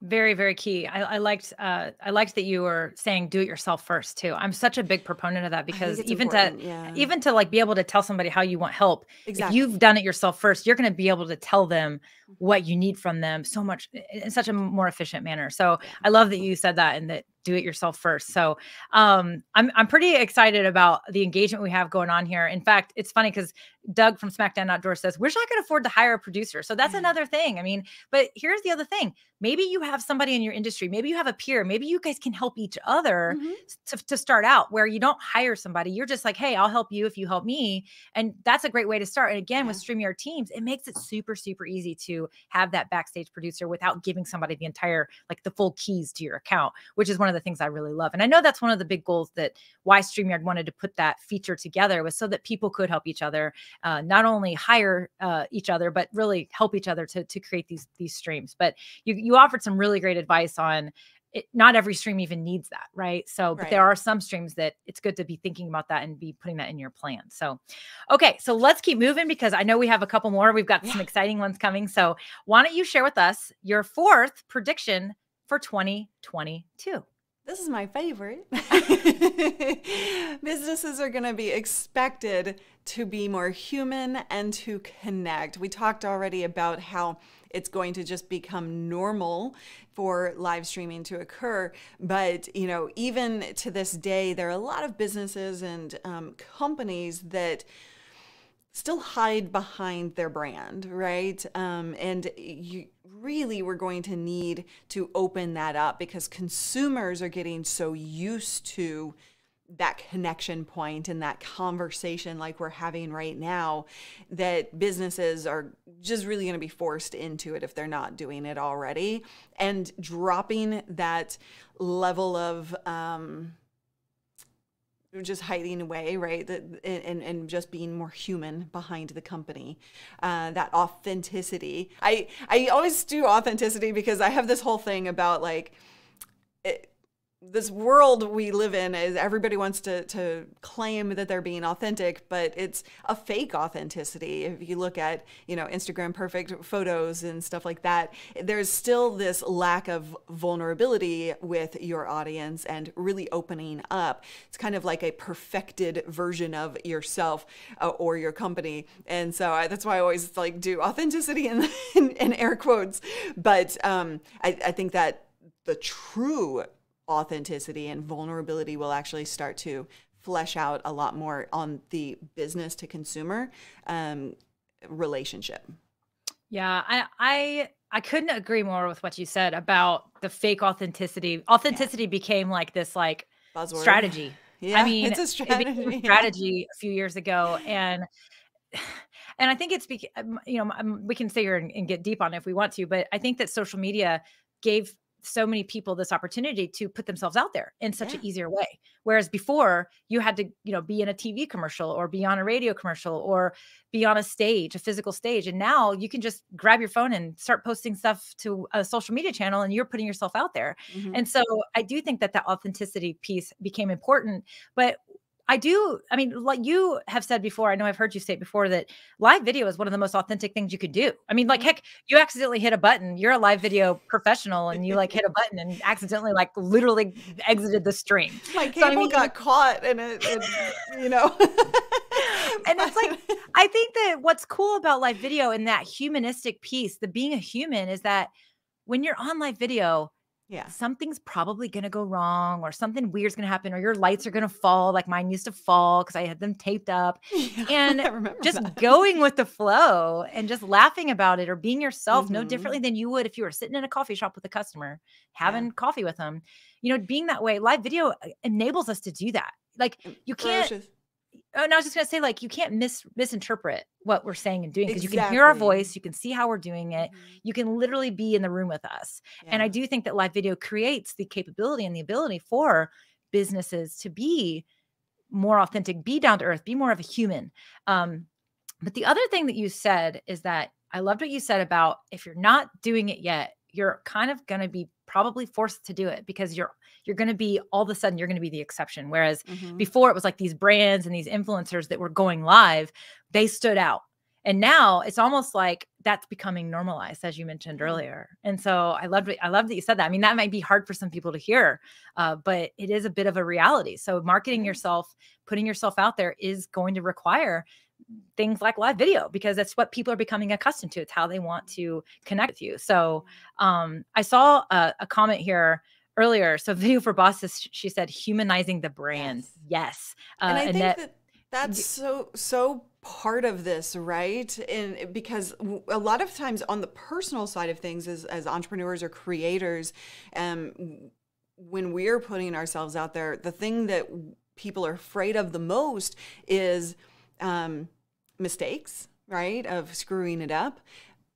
very very key. I, I liked uh, i liked that you were saying do it yourself first too. I'm such a big proponent of that because even to yeah. even to like be able to tell somebody how you want help exactly. if you've done it yourself first you're going to be able to tell them what you need from them so much in such a more efficient manner. So i love that you said that and that do it yourself first. So um, I'm I'm pretty excited about the engagement we have going on here. In fact, it's funny because Doug from SmackDown Outdoor says, "Wish I could afford to hire a producer." So that's
Yeah.
another thing. I mean, but here's the other thing: maybe you have somebody in your industry, maybe you have a peer, maybe you guys can help each other
Mhm.
to, to start out where you don't hire somebody. You're just like, hey, I'll help you if you help me. And that's a great way to start. And again, with StreamYard teams, it makes it super, super easy to have that backstage producer without giving somebody the entire, like the full keys to your account, which is one of the things I really love. And I know that's one of the big goals that why StreamYard wanted to put that feature together was so that people could help each other, uh, not only hire uh, each other, but really help each other to, to create these, these streams. But you, you offered some really great advice on it, not every stream even needs that, right? So, but there are some streams that it's good to be thinking about that and be putting that in your plan. So, okay, so let's keep moving because I know we have a couple more. We've got some exciting ones coming. So, why don't you share with us your fourth prediction for 2022?
This is my favorite. Businesses are going to be expected to be more human and to connect. We talked already about how it's going to just become normal for live streaming to occur. But, you know, even to this day, there are a lot of businesses and um, companies that still hide behind their brand, right? Um, and you really we're going to need to open that up because consumers are getting so used to that connection point and that conversation like we're having right now that businesses are just really going to be forced into it if they're not doing it already and dropping that level of um, just hiding away, right? That and and just being more human behind the company, uh, that authenticity. I I always do authenticity because I have this whole thing about like. It, this world we live in is everybody wants to to claim that they're being authentic but it's a fake authenticity. If you look at you know instagram perfect photos and stuff like that there's still this lack of vulnerability with your audience and really opening up. It's kind of like a perfected version of yourself uh, or your company. And so I, that's why i always like do authenticity in, in, in air quotes. But um, I, I think that the true authenticity and vulnerability will actually start to flesh out a lot more on the business to consumer um, relationship.
Yeah, I I I couldn't agree more with what you said about the fake authenticity. Authenticity became like this like
Buzzword.
strategy.
Yeah,
I mean,
it's a
it became
strategy.
a
yeah.
strategy a few years ago, and and I think it's you know we can sit here and, and get deep on it if we want to, but I think that social media gave so many people this opportunity to put themselves out there in such an easier way. Whereas before, you had to you know be in a TV commercial or be on a radio commercial or be on a stage, a physical stage, and now you can just grab your phone and start posting stuff to a social media channel, and you're putting yourself out there.
Mhm.
And so I do think that that authenticity piece became important. But I do, I mean, like you have said before, I know I've heard you say it before that live video is one of the most authentic things you could do. I mean, like,
Mhm.
heck, you accidentally hit a button, you're a live video professional and you like hit a button and accidentally, like, literally exited the stream.
My
So, I mean-
got caught and it, it you know.
And it's like, I think that what's cool about live video and that humanistic piece, the being a human, is that when you're on live video,
yeah.
something's probably going to go wrong or something weird's going to happen or your lights are going to fall like mine used to fall because I had them taped up.
Yeah,
And Just
that.
going with the flow and just laughing about it or being yourself no
Mhm.
differently than you would if you were sitting in a coffee shop with a customer having coffee with them. You know, being that way, live video uh, enables us to do that. Like you can't. Oh, and I was just gonna say, like, you can't mis misinterpret what we're saying and doing because you can hear our voice, you can see how we're doing it,
Mhm.
you can literally be in the room with us. And I do think that live video creates the capability and the ability for businesses to be more authentic, be down to earth, be more of a human. Um, but the other thing that you said is that I loved what you said about if you're not doing it yet, you're kind of going to be probably forced to do it because you're you're going to be all of a sudden you're going to be the exception. Whereas
Mhm.
before it was like these brands and these influencers that were going live they stood out. And now it's almost like that's becoming normalized as you mentioned
Mhm.
earlier. And so i loved i love that you said that. I mean that might be hard for some people to hear uh, but it is a bit of a reality. So marketing yourself putting yourself out there is going to require things like live video because that's what people are becoming accustomed to. It's how they want to connect with you. So um, i saw a, a comment here earlier. So video for bosses, she said humanizing the brand. Yes. Uh,
and I think
Annette-
that that's so so part of this, right? And because a lot of times on the personal side of things, as as entrepreneurs or creators, um, when we're putting ourselves out there, the thing that people are afraid of the most is um, mistakes, right? Of screwing it up.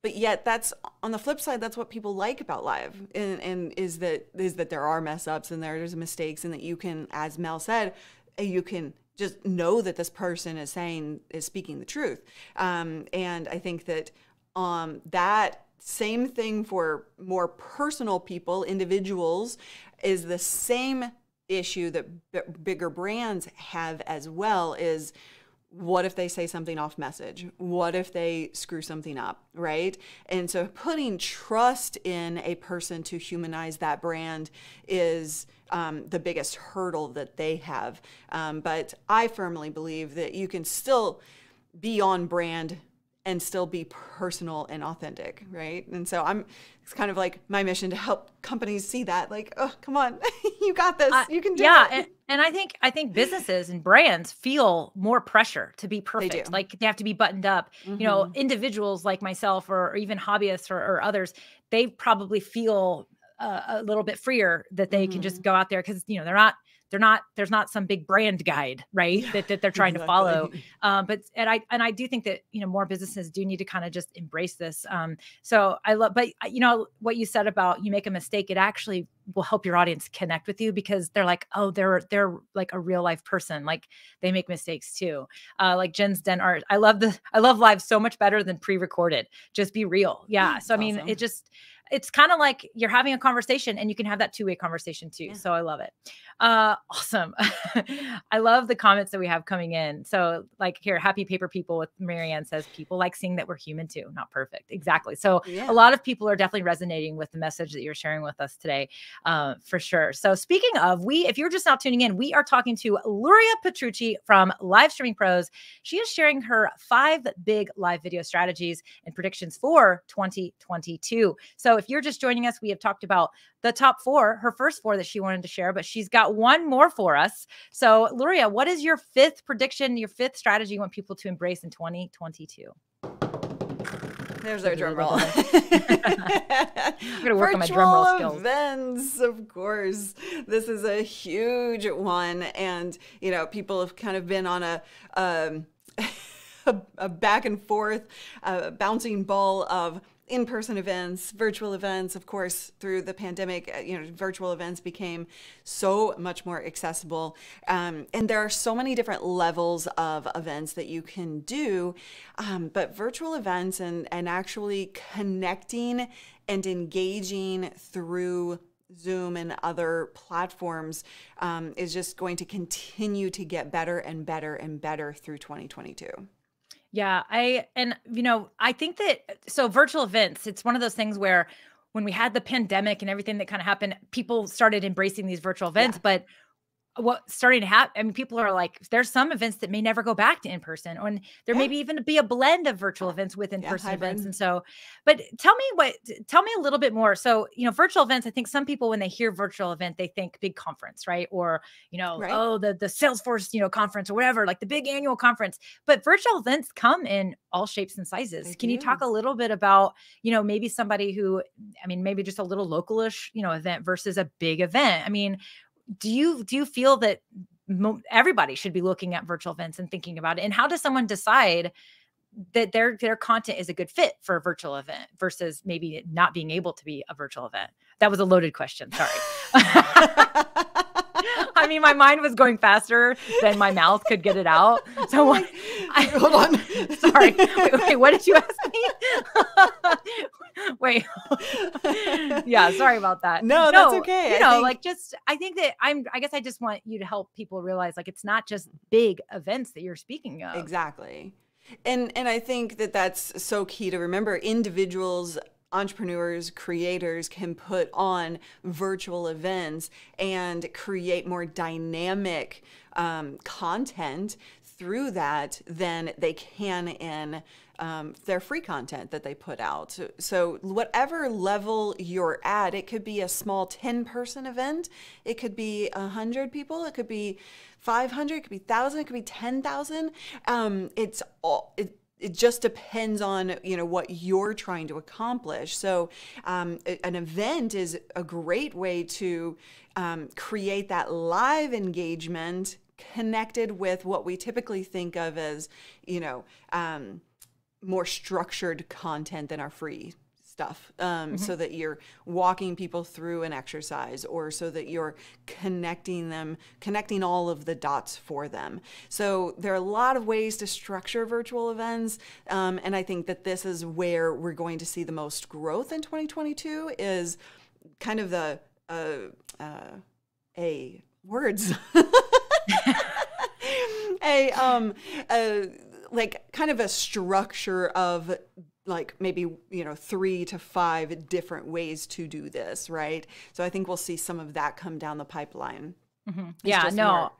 But yet, that's on the flip side. That's what people like about live, and, and is that is that there are mess ups and there's mistakes, and that you can, as Mel said, uh, you can just know that this person is saying is speaking the truth. Um, and I think that um, that same thing for more personal people, individuals, is the same issue that bigger brands have as well. Is what if they say something off message? What if they screw something up, right? And so putting trust in a person to humanize that brand is um, the biggest hurdle that they have. Um, but I firmly believe that you can still be on brand and still be personal and authentic, right? And so I'm it's kind of like my mission to help companies see that like, oh, come on. you got this.
I-
you can do
yeah,
it.
and, and I think I think businesses and brands feel more pressure to be perfect.
They do. Mm-hmm.
Like they have to be buttoned up. You know, individuals like myself or, or even hobbyists or, or others, they probably feel uh, a little bit freer that they can
Mm-hmm.
just go out there because you know they're not they're not there's not some big brand guide right that, that they're trying to follow um, but and I and I do think that you know more businesses do need to kind of just embrace this. Um, so I love, but uh, you know what you said about you make a mistake, it actually will help your audience connect with you because they're like, oh, they're they're like a real life person, like they make mistakes too. Uh, like Jen's Den Art, I love the I love live so much better than pre-recorded. Just be real, yeah. So I mean,
awesome.
it just it's kind of like you're having a conversation and you can have that two-way conversation too.
Yeah.
So I love it. Uh, awesome. I love the comments that we have coming in. So, like here, happy paper people with Marianne says people like seeing that we're human too, not perfect. Exactly. So,
Yeah.
a lot of people are definitely resonating with the message that you're sharing with us today, uh, for sure. So, speaking of, we, if you're just now tuning in, we are talking to Luria Petrucci from Live Streaming Pros. She is sharing her five big live video strategies and predictions for 2022. So, if you're just joining us, we have talked about the top four, her first four that she wanted to share, but she's got one more for us. So, Luria, what is your fifth prediction, your fifth strategy you want people to embrace in 2022?
There's our drum roll.
I'm gonna work on my drum roll
Virtual
skills.
events, of course. This is a huge one, and you know, people have kind of been on a um, a, a back and forth, uh, bouncing ball of in-person events, virtual events. Of course, through the pandemic, uh, you know, virtual events became so much more accessible, um, and there are so many different levels of events that you can do. Um, but virtual events and and actually connecting and engaging through Zoom and other platforms um, is just going to continue to get better and better and better through 2022.
Yeah, I and you know, I think that uh, so virtual events, it's one of those things where when we had the pandemic and everything that kind of happened, people started embracing these virtual events, but what's starting to happen, I mean, people are like, there's some events that may never go back to in person, or there may
Yeah.
be even be a blend of virtual oh, events with in person events. And so, but tell me what, tell me a little bit more. So, you know, virtual events, I think some people, when they hear virtual event, they think big conference, right? Or, you know,
Right.
oh, the, the Salesforce, you know, conference or whatever, like the big annual conference. But virtual events come in all shapes and sizes.
They
Can you talk a little bit about, you know, maybe somebody who, I mean, maybe just a little localish, you know, event versus a big event? I mean, do you do you feel that everybody should be looking at virtual events and thinking about it? And how does someone decide that their their content is a good fit for a virtual event versus maybe not being able to be a virtual event? That was a loaded question. Sorry. I mean, my mind was going faster than my mouth could get it out. So what? I,
Hold on.
Sorry. Wait, wait, what did you ask me? wait. yeah, sorry about that.
No, that's okay.
You know,
think-
like just I think that I'm I guess I just want you to help people realize like it's not just big events that you're speaking of.
Exactly. And and I think that that's so key to remember individuals entrepreneurs creators can put on virtual events and create more dynamic um, content through that than they can in um, their free content that they put out. So, whatever level you're at, it could be a small 10 person event, it could be 100 people, it could be 500, it could be 1,000, it could be 10,000. Um, it's all, it, it just depends on you know what you're trying to accomplish. So um, an event is a great way to um, create that live engagement connected with what we typically think of as you know um, more structured content than our free stuff um, mm-hmm. so that you're walking people through an exercise or so that you're connecting them connecting all of the dots for them so there are a lot of ways to structure virtual events um, and i think that this is where we're going to see the most growth in 2022 is kind of the uh, uh, a words a um a, like kind of a structure of like maybe you know three to five different ways to do this right? So i think we'll see some of that come down the pipeline.
Mm-hmm. yeah no.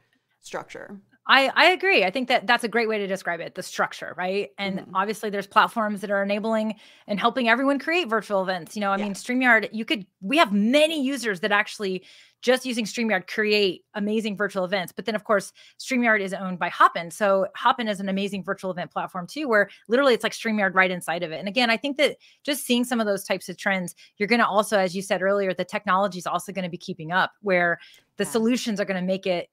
structure
I, I agree. I think that that's a great way to describe it the structure, right? And mm-hmm. obviously, there's platforms that are enabling and helping everyone create virtual events. You know, I yeah. mean, StreamYard, you could, we have many users that actually just using StreamYard create amazing virtual events. But then, of course, StreamYard is owned by Hopin. So Hopin is an amazing virtual event platform too, where literally it's like StreamYard right inside of it. And again, I think that just seeing some of those types of trends, you're going to also, as you said earlier, the technology is also going to be keeping up where the yeah. solutions are going to make it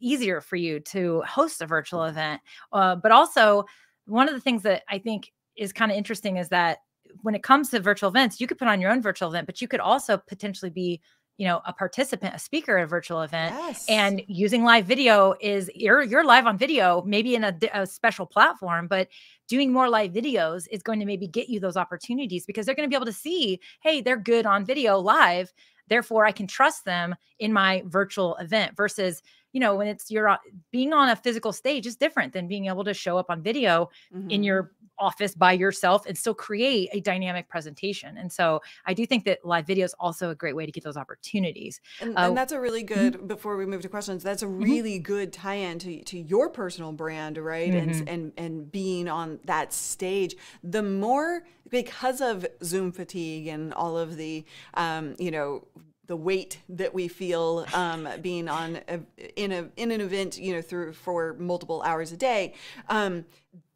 easier for you to host a virtual event. Uh, but also, one of the things that I think is kind of interesting is that when it comes to virtual events, you could put on your own virtual event, but you could also potentially be you know a participant a speaker at a virtual event yes. and using live video is you're you're live on video maybe in a, a, special platform but doing more live videos is going to maybe get you those opportunities because they're going to be able to see hey they're good on video live therefore i can trust them in my virtual event versus you know, when it's you're being on a physical stage is different than being able to show up on video mm-hmm. in your office by yourself and still create a dynamic presentation. And so I do think that live video is also a great way to get those opportunities.
And, uh, and that's a really good, mm-hmm. before we move to questions, that's a mm-hmm. really mm-hmm. good tie in to, to your personal brand, right? And, mm-hmm. and, and being on that stage. The more, because of Zoom fatigue and all of the, um, you know, the weight that we feel um, being on a, in a in an event, you know, through for multiple hours a day. Um,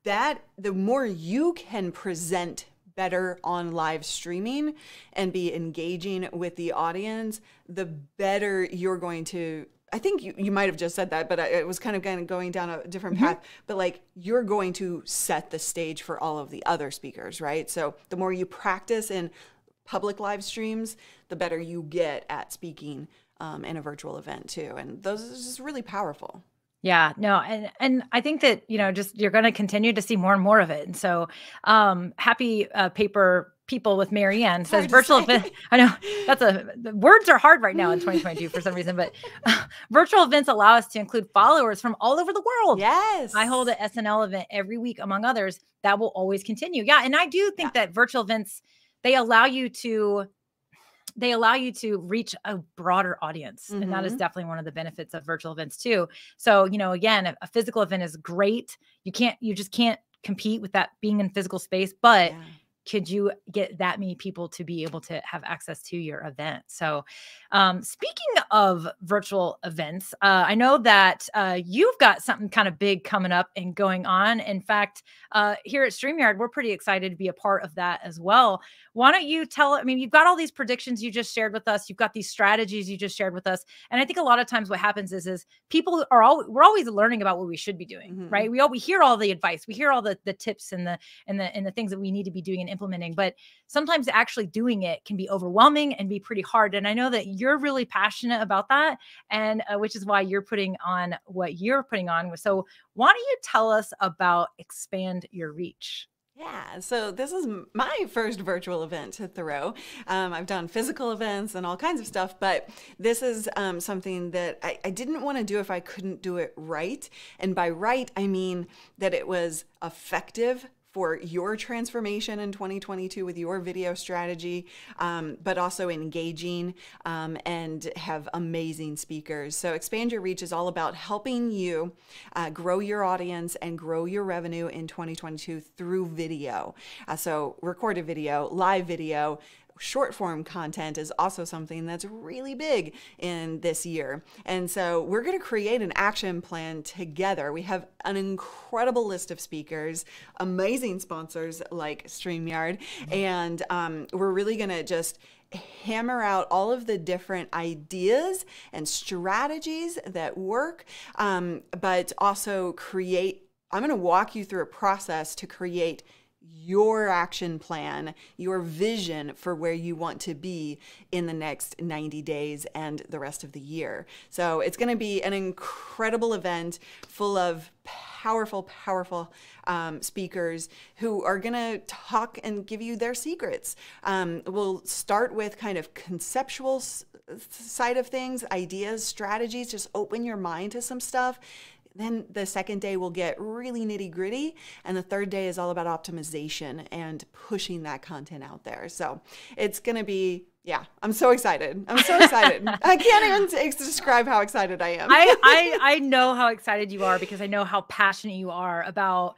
that the more you can present better on live streaming and be engaging with the audience, the better you're going to. I think you, you might have just said that, but it was kind of kind of going down a different mm-hmm. path. But like you're going to set the stage for all of the other speakers, right? So the more you practice in public live streams, the better you get at speaking um, in a virtual event too. And those is just really powerful.
Yeah, no, and and I think that you know just you're going to continue to see more and more of it. And so, um, happy uh, paper people with Marianne says virtual events. I know that's a the words are hard right now in 2022 for some reason, but uh, virtual events allow us to include followers from all over the world.
Yes,
I hold an SNL event every week, among others. That will always continue. Yeah, and I do think yeah. that virtual events they allow you to they allow you to reach a broader audience mm-hmm. and that is mm-hmm. definitely one of the benefits of virtual events too so you know again a, a, physical event is great you can't you just can't compete with that being in physical space but yeah could you get that many people to be able to have access to your event? So, um, speaking of virtual events, uh, I know that uh, you've got something kind of big coming up and going on. In fact, uh, here at StreamYard, we're pretty excited to be a part of that as well. Why don't you tell? I mean, you've got all these predictions you just shared with us. You've got these strategies you just shared with us, and I think a lot of times what happens is is people are all we're always learning about what we should be doing, mm-hmm. right? We all we hear all the advice, we hear all the the tips and the and the and the things that we need to be doing and implementing, but sometimes actually doing it can be overwhelming and be pretty hard. And I know that you're really passionate about that, and uh, which is why you're putting on what you're putting on. So why don't you tell us about expand your reach?
Yeah, so this is my first virtual event to throw. Um, I've done physical events and all kinds of stuff, but this is um, something that I, I didn't want to do if I couldn't do it right. And by right, I mean that it was effective for your transformation in 2022 with your video strategy, um, but also engaging um, and have amazing speakers. So, Expand Your Reach is all about helping you uh, grow your audience and grow your revenue in 2022 through video. Uh, so, recorded video, live video, short form content is also something that's really big in this year. And so we're going to create an action plan together. We have an incredible list of speakers, amazing sponsors like StreamYard, and um, we're really going to just hammer out all of the different ideas and strategies that work, um, but also create. I'm going to walk you through a process to create your action plan, your vision for where you want to be in the next 90 days and the rest of the year. So it's going to be an incredible event full of powerful, powerful um, speakers who are going to talk and give you their secrets. Um, we'll start with kind of conceptual side of things, ideas, strategies, just open your mind to some stuff then the second day will get really nitty gritty. And the third day is all about optimization and pushing that content out there. So it's going to be, yeah, I'm so excited. I'm so excited. I can't even describe how excited I am.
I, I, I know how excited you are because I know how passionate you are about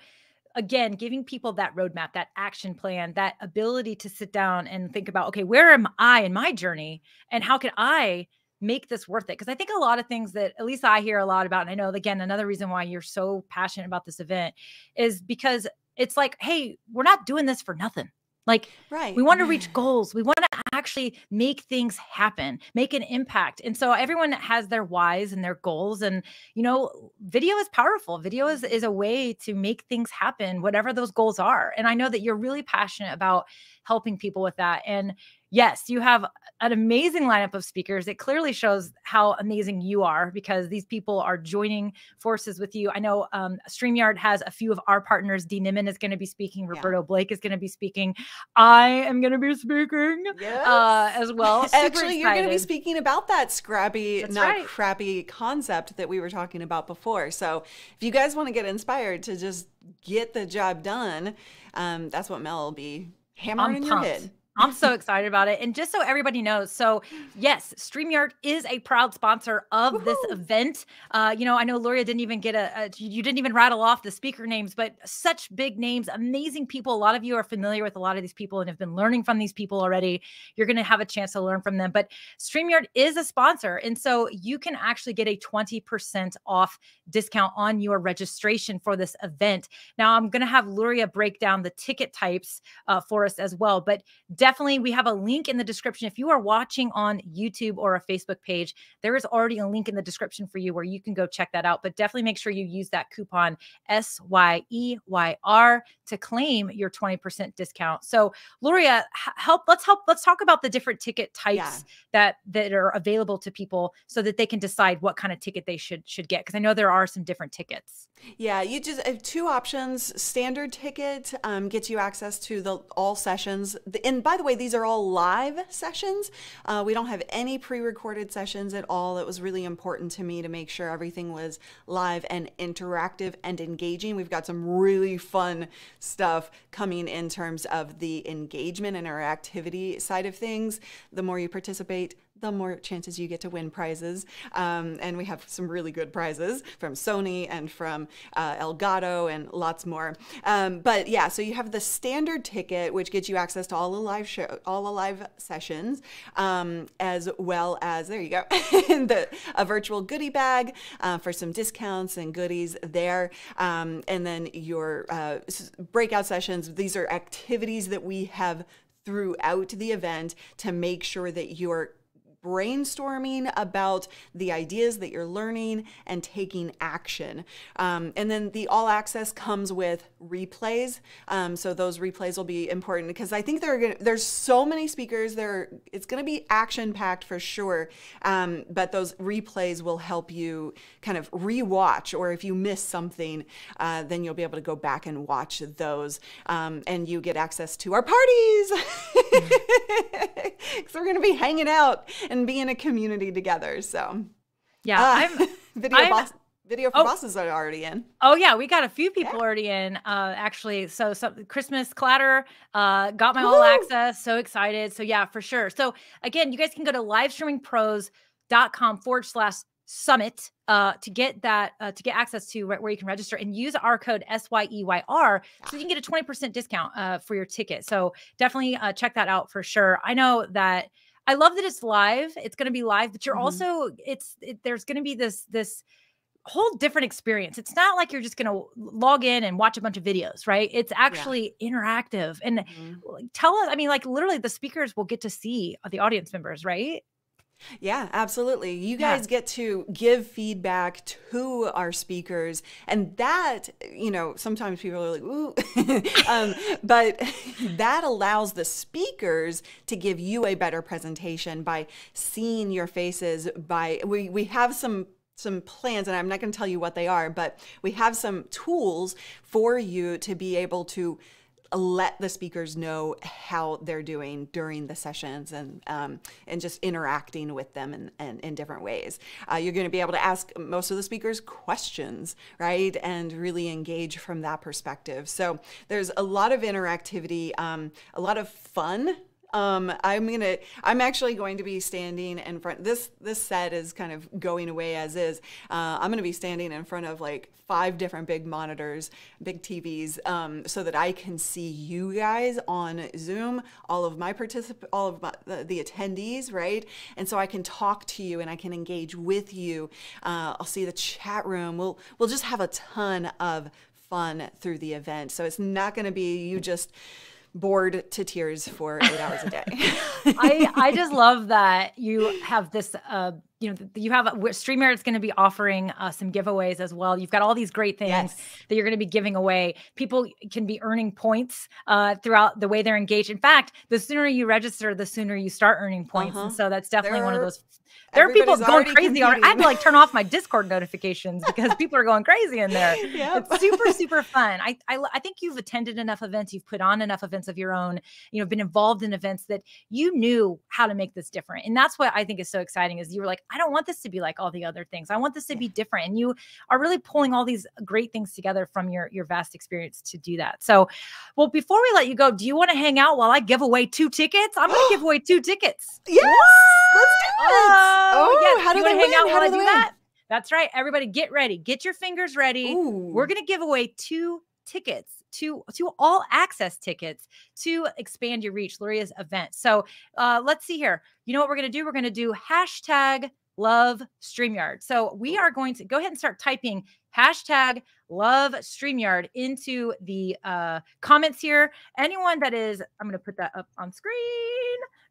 again giving people that roadmap that action plan that ability to sit down and think about okay where am i in my journey and how can i make this worth it because i think a lot of things that at least i hear a lot about and i know again another reason why you're so passionate about this event is because it's like hey we're not doing this for nothing like,
right.
we want to reach goals. We want to actually make things happen, make an impact. And so everyone has their whys and their goals. And, you know, video is powerful. Video is, is a way to make things happen, whatever those goals are. And I know that you're really passionate about helping people with that. And yes, you have an amazing lineup of speakers. It clearly shows how amazing you are because these people are joining forces with you. I know um, StreamYard has a few of our partners. Dee Nimmin is going to be speaking. Roberto yeah. Blake is going to be speaking. I am going to be speaking yes. uh, as well.
Actually, you're going to be speaking about that scrappy, That's not right. crappy concept that we were talking about before. So if you guys want to get inspired to just get the job done, um, that's what Mel will be hammering I'm in pumped. your head.
I'm so excited about it. And just so everybody knows, so yes, StreamYard is a proud sponsor of Woo-hoo! this event. Uh, you know, I know Luria didn't even get a, a, you didn't even rattle off the speaker names, but such big names, amazing people. A lot of you are familiar with a lot of these people and have been learning from these people already. You're going to have a chance to learn from them. But StreamYard is a sponsor. And so you can actually get a 20% off discount on your registration for this event. Now, I'm going to have Luria break down the ticket types uh, for us as well. But definitely we have a link in the description. If you are watching on YouTube or a Facebook page, there is already a link in the description for you where you can go check that out. But definitely make sure you use that coupon SYEYR to claim your 20% discount. So, Luria, help let's help let's talk about the different ticket types yeah. that that are available to people so that they can decide what kind of ticket they should should get because I know there are some different tickets.
Yeah, you just have two options. Standard ticket um, gets you access to the all sessions. And by by the way, these are all live sessions. Uh, we don't have any pre recorded sessions at all. It was really important to me to make sure everything was live and interactive and engaging. We've got some really fun stuff coming in terms of the engagement and our activity side of things. The more you participate, the more chances you get to win prizes. Um, and we have some really good prizes from Sony and from uh, Elgato and lots more. Um, but yeah, so you have the standard ticket, which gets you access to all the live show, all the live sessions, um, as well as there you go, the a virtual goodie bag uh, for some discounts and goodies there. Um, and then your uh, breakout sessions. These are activities that we have throughout the event to make sure that you're brainstorming about the ideas that you're learning and taking action. Um, and then the all access comes with replays. Um, so those replays will be important because I think there are gonna, there's so many speakers there. It's going to be action packed for sure. Um, but those replays will help you kind of rewatch, or if you miss something, uh, then you'll be able to go back and watch those. Um, and you get access to our parties because we're going to be hanging out and be in a community together. So,
yeah, uh, I'm
video
I'm,
boss. video for
Oh.
bosses are already in.
Oh yeah, we got a few people already in. Uh, actually, so some Christmas clatter. Uh, got my all access. So excited. So yeah, for sure. So again, you guys can go to livestreamingpros.com forward slash summit uh to get that uh, to get access to where, where you can register and use our code SYEYR so you can get a 20% discount uh for your ticket. So definitely uh check that out for sure. I know that I love that it's live. It's going to be live, but you're
Mhm.
also it's it, there's going to be this this whole different experience. It's not like you're just going to log in and watch a bunch of videos, right? It's actually interactive. And
Mhm.
tell us, I mean, like literally the speakers will get to see the audience members, right?
Yeah, absolutely. You
Yeah.
guys get to give feedback to our speakers, and that, you know, sometimes people are like, ooh, um, but that allows the speakers to give you a better presentation by seeing your faces. By we we have some some plans and I'm not going to tell you what they are, but we have some tools for you to be able to let the speakers know how they're doing during the sessions and um, and just interacting with them in, in, in different ways. Uh, you're going to be able to ask most of the speakers questions, right, and really engage from that perspective. So there's a lot of interactivity, um, a lot of fun um, I'm gonna. I'm actually going to be standing in front. This this set is kind of going away as is. Uh, I'm gonna be standing in front of like five different big monitors, big TVs, um, so that I can see you guys on Zoom, all of my particip, all of my, the, the attendees, right? And so I can talk to you and I can engage with you. Uh, I'll see the chat room. We'll we'll just have a ton of fun through the event. So it's not going to be you just bored to tears for eight hours a day.
I I just love that you have this. Uh, you know, you have StreamYard is going to be offering uh, some giveaways as well. You've got all these great things
Yes.
that you're going to be giving away. People can be earning points uh, throughout the way they're engaged. In fact, the sooner you register, the sooner you start earning points.
Uh-huh.
And so that's definitely one of those. There are people going crazy. already. I had to like turn off my Discord notifications because people are going crazy in there.
Yep.
It's super, super fun. I, I I think you've attended enough events, you've put on enough events of your own, you know, been involved in events that you knew how to make this different. And that's what I think is so exciting is you were like, I don't want this to be like all the other things. I want this to be different. And you are really pulling all these great things together from your your vast experience to do that. So, well, before we let you go, do you want to hang out while I give away two tickets? I'm going to give away two tickets.
yes, let's do it.
Oh, yes.
how
you
do they
hang
win?
out
How
while I
do they
do
win?
that? That's right. Everybody get ready. Get your fingers ready. We're going to give away two tickets to to all access tickets to expand your reach Luria's event. So uh, let's see here. You know what we're going to do? We're going to do hashtag love StreamYard. So we are going to go ahead and start typing hashtag love StreamYard into the uh, comments here. Anyone that is, I'm going to put that up on screen.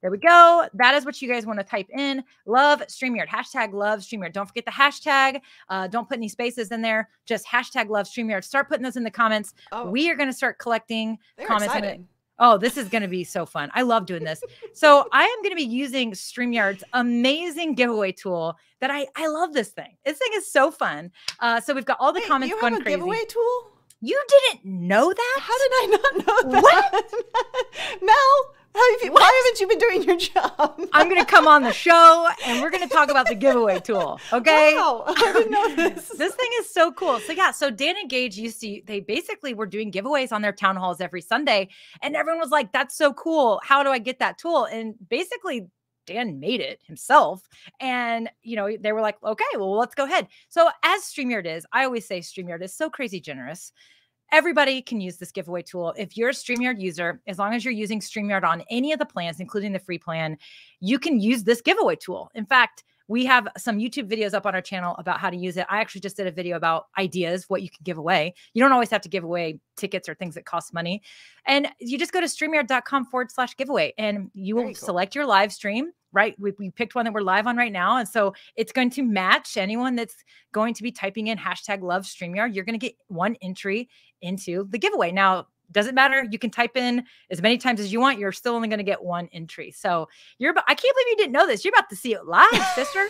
There we go. That is what you guys want to type in. Love StreamYard. Hashtag love StreamYard. Don't forget the hashtag. Uh, don't put any spaces in there. Just hashtag love StreamYard. Start putting those in the comments.
Oh,
We are going to start collecting
they're
comments.
Excited.
Oh, this is going to be so fun. I love doing this. So I am going to be using StreamYard's amazing giveaway tool that I, I love this thing. This thing is so fun. Uh, so we've got all the
Wait,
comments
you
going
have a
crazy.
giveaway tool?
You didn't know that?
How did I not know that? What? Mel, have you, why haven't you been doing your job?
I'm going to come on the show and we're going to talk about the giveaway tool. Okay.
Wow, I didn't know this.
this thing is so cool. So yeah, so Dan and Geige used to they basically were doing giveaways on their town halls every Sunday, and everyone was like, "That's so cool! How do I get that tool?" And basically, Dan made it himself, and you know they were like, "Okay, well, let's go ahead." So as StreamYard is, I always say StreamYard is so crazy generous. Everybody can use this giveaway tool. If you're a StreamYard user, as long as you're using StreamYard on any of the plans, including the free plan, you can use this giveaway tool. In fact, we have some YouTube videos up on our channel about how to use it. I actually just did a video about ideas, what you can give away. You don't always have to give away tickets or things that cost money. And you just go to streamyard.com forward slash giveaway and you will
cool.
select your live stream, right? We, we picked one that we're live on right now. And so it's going to match anyone that's going to be typing in hashtag love StreamYard. You're going to get one entry into the giveaway. Now, doesn't matter. You can type in as many times as you want. You're still only going to get one entry. So you're, about, I can't believe you didn't know this. You're about to see it live, sister.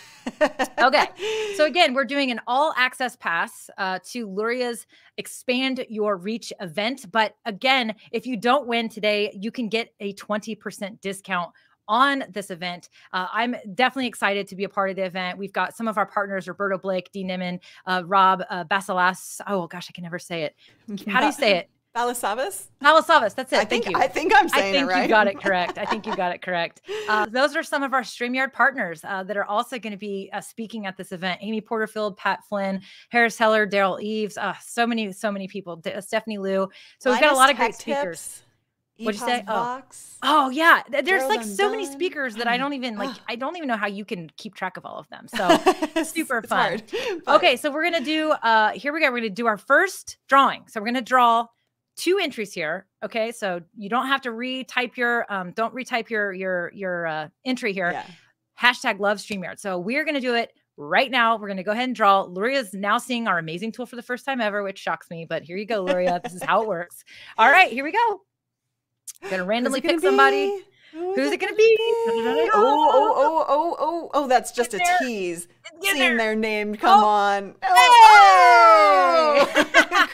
Okay. So again, we're doing an all access pass uh, to Luria's Expand Your Reach event. But again, if you don't win today, you can get a 20% discount on this event. Uh, I'm definitely excited to be a part of the event. We've got some of our partners, Roberto Blake, Dee Nimmin, uh, Rob uh, Basilas. Oh gosh, I can never say it. How do you say it?
Balasabas?
Malasavas. That's it.
I think
Thank you.
I think I'm
I
saying
think
it right.
you got it correct. I think you got it correct. Uh, those are some of our StreamYard partners uh, that are also going to be uh, speaking at this event. Amy Porterfield, Pat Flynn, Harris Heller, Daryl Eves. Uh, so many, so many people. D- Stephanie Liu. So we've got a lot of great speakers.
Tips,
What'd you say?
EPOS
Oh. Oh yeah, there's
Gerald
like so many speakers that I don't even like. I don't even know how you can keep track of all of them. So super fun.
hard,
okay, so we're gonna do. uh Here we go. We're gonna do our first drawing. So we're gonna draw two entries here. Okay, so you don't have to retype your um don't retype your your your uh entry here.
Yeah.
Hashtag love StreamYard. So we're gonna do it right now. We're gonna go ahead and draw. Luria's now seeing our amazing tool for the first time ever, which shocks me. But here you go, Luria. this is how it works. All right, here we go. Gonna randomly pick
gonna
somebody.
be? Who
Who's
is
it gonna be?
Oh oh oh, oh, oh, oh, oh, oh, oh, that's just a
there.
tease.
Get
Seeing
there.
their name come
Oh.
on.
Hey!
Oh,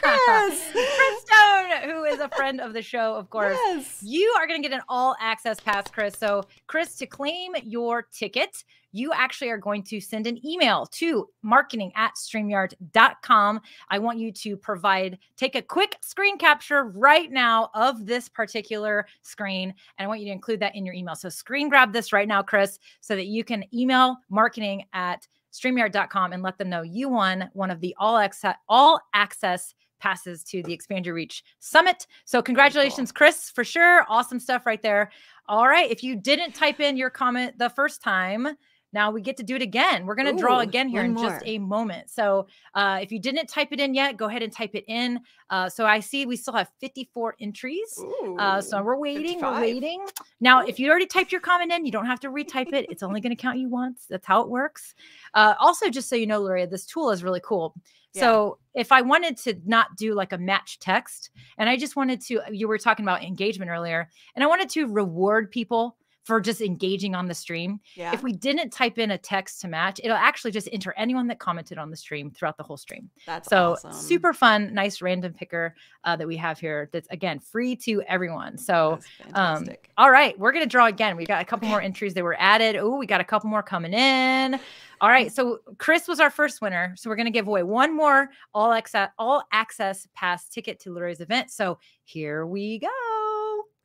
Chris.
Chris Stone, who is a friend of the show, of course.
Yes.
You are going to get an all access pass, Chris. So, Chris, to claim your ticket, you actually are going to send an email to marketing at streamyard.com. I want you to provide, take a quick screen capture right now of this particular screen. And I want you to include that in your email. So, screen grab this right now, Chris, so that you can email marketing at streamyard.com and let them know you won one of the all access all access passes to the expand your reach summit so congratulations chris for sure awesome stuff right there all right if you didn't type in your comment the first time now we get to do it again we're going to draw again here in just a moment so uh, if you didn't type it in yet go ahead and type it in uh, so i see we still have 54 entries uh, so we're waiting.
55.
We're waiting. Now, if you already typed your comment in, you don't have to retype it. It's only going to count you once. That's how it works. Uh, also, just so you know, Luria, this tool is really cool.
Yeah.
So if I wanted to not do like a match text, and I just wanted to, you were talking about engagement earlier, and I wanted to reward people for just engaging on the stream.
yeah.
If we didn't type in a text to match, it'll actually just enter anyone that commented on the stream throughout the whole stream.
That's
So
awesome.
super fun, nice random picker uh, that we have here. That's again free to everyone. So um, all right, we're gonna draw again. We've got a couple more entries that were added. Oh, we got a couple more coming in. All right, so Chris was our first winner. So we're gonna give away one more all access all access pass ticket to Luria's event. So here we go.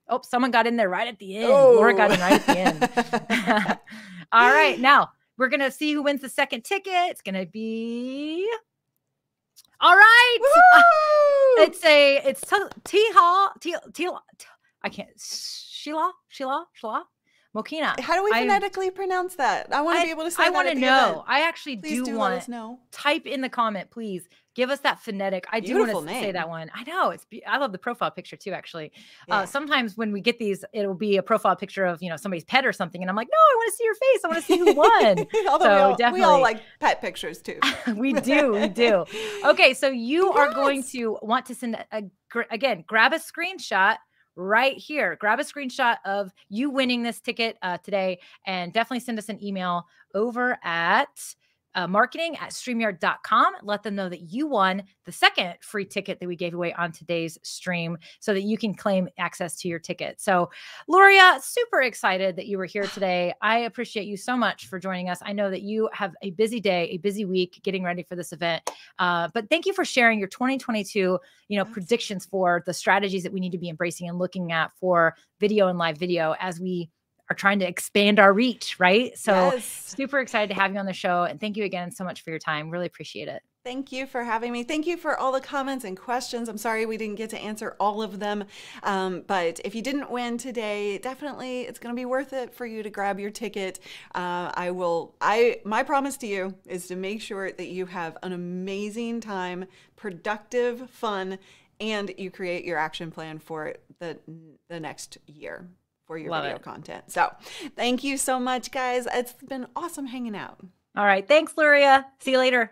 Oh, someone got in there right at the end. Laura got in right at the end. all right, now we're gonna see who wins the second ticket. It's gonna be all right. Uh, it's a it's T Hall T T I can't Sheila Sheila Sheila Mokina.
How do we
I-
phonetically pronounce that? I want to be able to say
I
that
want to know.
event.
I actually
Please
do,
do,
want
us know.
type in the comment, please. Give us that phonetic. I do want to say that one. I know it's. Be- I love the profile picture too. Actually,
Yeah.
uh, sometimes when we get these, it'll be a profile picture of you know somebody's pet or something, and I'm like, no, I want to see your face. I want to see who won.
Although
So,
we, all, we all like pet pictures too.
we do, we do. Okay, so you are going to want to send a, a again, grab a screenshot right here. Grab a screenshot of you winning this ticket uh, today, and definitely send us an email over at. Uh, marketing at streamyard.com. Let them know that you won the second free ticket that we gave away on today's stream so that you can claim access to your ticket. So, Luria, super excited that you were here today. I appreciate you so much for joining us. I know that you have a busy day, a busy week getting ready for this event. Uh, but thank you for sharing your 2022, you know, predictions for the strategies that we need to be embracing and looking at for video and live video as we are trying to expand our reach, right? So
yes.
super excited to have you on the show and thank you again so much for your time. Really appreciate it.
Thank you for having me. Thank you for all the comments and questions. I'm sorry we didn't get to answer all of them. Um, but if you didn't win today, definitely it's going to be worth it for you to grab your ticket. Uh, I will, I, my promise to you is to make sure that you have an amazing time, productive, fun, and you create your action plan for the, the next year for your
Love
video
it.
content. So thank you so much, guys. It's been awesome hanging out.
All right. Thanks, Luria. See you later.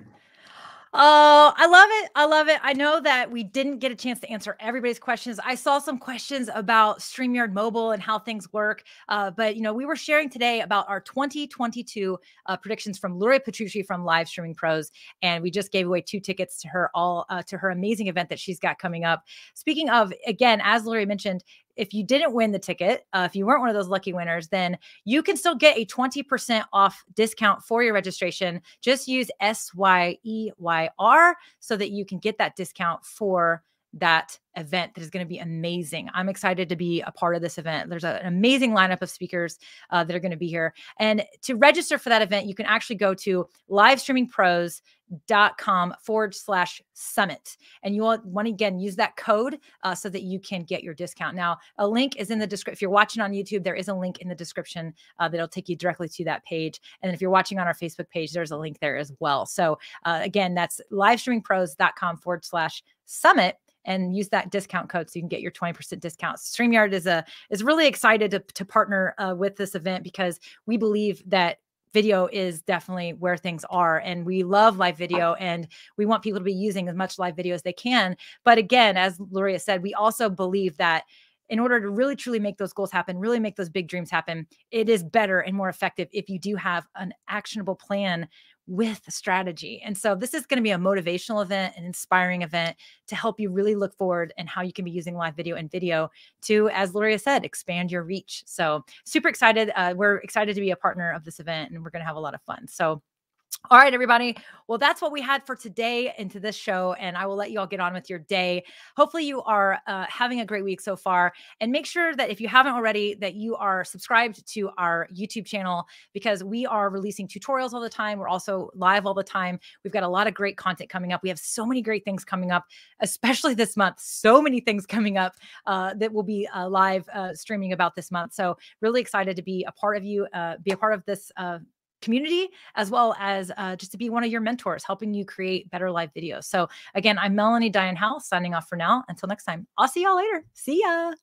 Oh, I love it. I love it. I know that we didn't get a chance to answer everybody's questions. I saw some questions about StreamYard Mobile and how things work. Uh, but, you know, we were sharing today about our 2022 uh, predictions from Luria Petrucci from Live Streaming Pros. And we just gave away two tickets to her all uh, to her amazing event that she's got coming up. Speaking of, again, as Luria mentioned, if you didn't win the ticket, uh, if you weren't one of those lucky winners, then you can still get a 20% off discount for your registration. Just use S Y E Y R so that you can get that discount for that event that is going to be amazing. I'm excited to be a part of this event. There's a, an amazing lineup of speakers uh, that are going to be here. And to register for that event, you can actually go to livestreamingpros.com forward slash summit. And you want, to again use that code uh, so that you can get your discount. Now, a link is in the description. If you're watching on YouTube, there is a link in the description uh, that'll take you directly to that page. And if you're watching on our Facebook page, there's a link there as well. So uh, again, that's livestreamingpros.com forward slash summit and use that discount code so you can get your 20% discount. StreamYard is a is really excited to, to partner uh, with this event because we believe that video is definitely where things are and we love live video and we want people to be using as much live video as they can but again as Luria said we also believe that in order to really truly make those goals happen, really make those big dreams happen, it is better and more effective if you do have an actionable plan with strategy. And so this is going to be a motivational event, an inspiring event to help you really look forward and how you can be using live video and video to, as Luria said, expand your reach. So super excited. Uh, we're excited to be a partner of this event and we're going to have a lot of fun. So all right, everybody. Well, that's what we had for today into this show, and I will let you all get on with your day. Hopefully, you are uh, having a great week so far, and make sure that if you haven't already, that you are subscribed to our YouTube channel because we are releasing tutorials all the time. We're also live all the time. We've got a lot of great content coming up. We have so many great things coming up, especially this month. So many things coming up uh, that will be uh, live uh, streaming about this month. So, really excited to be a part of you, uh, be a part of this uh, community as well as uh, just to be one of your mentors helping you create better live videos. So again i'm melanie diane house signing off for now. Until next time i'll see y'all later. See ya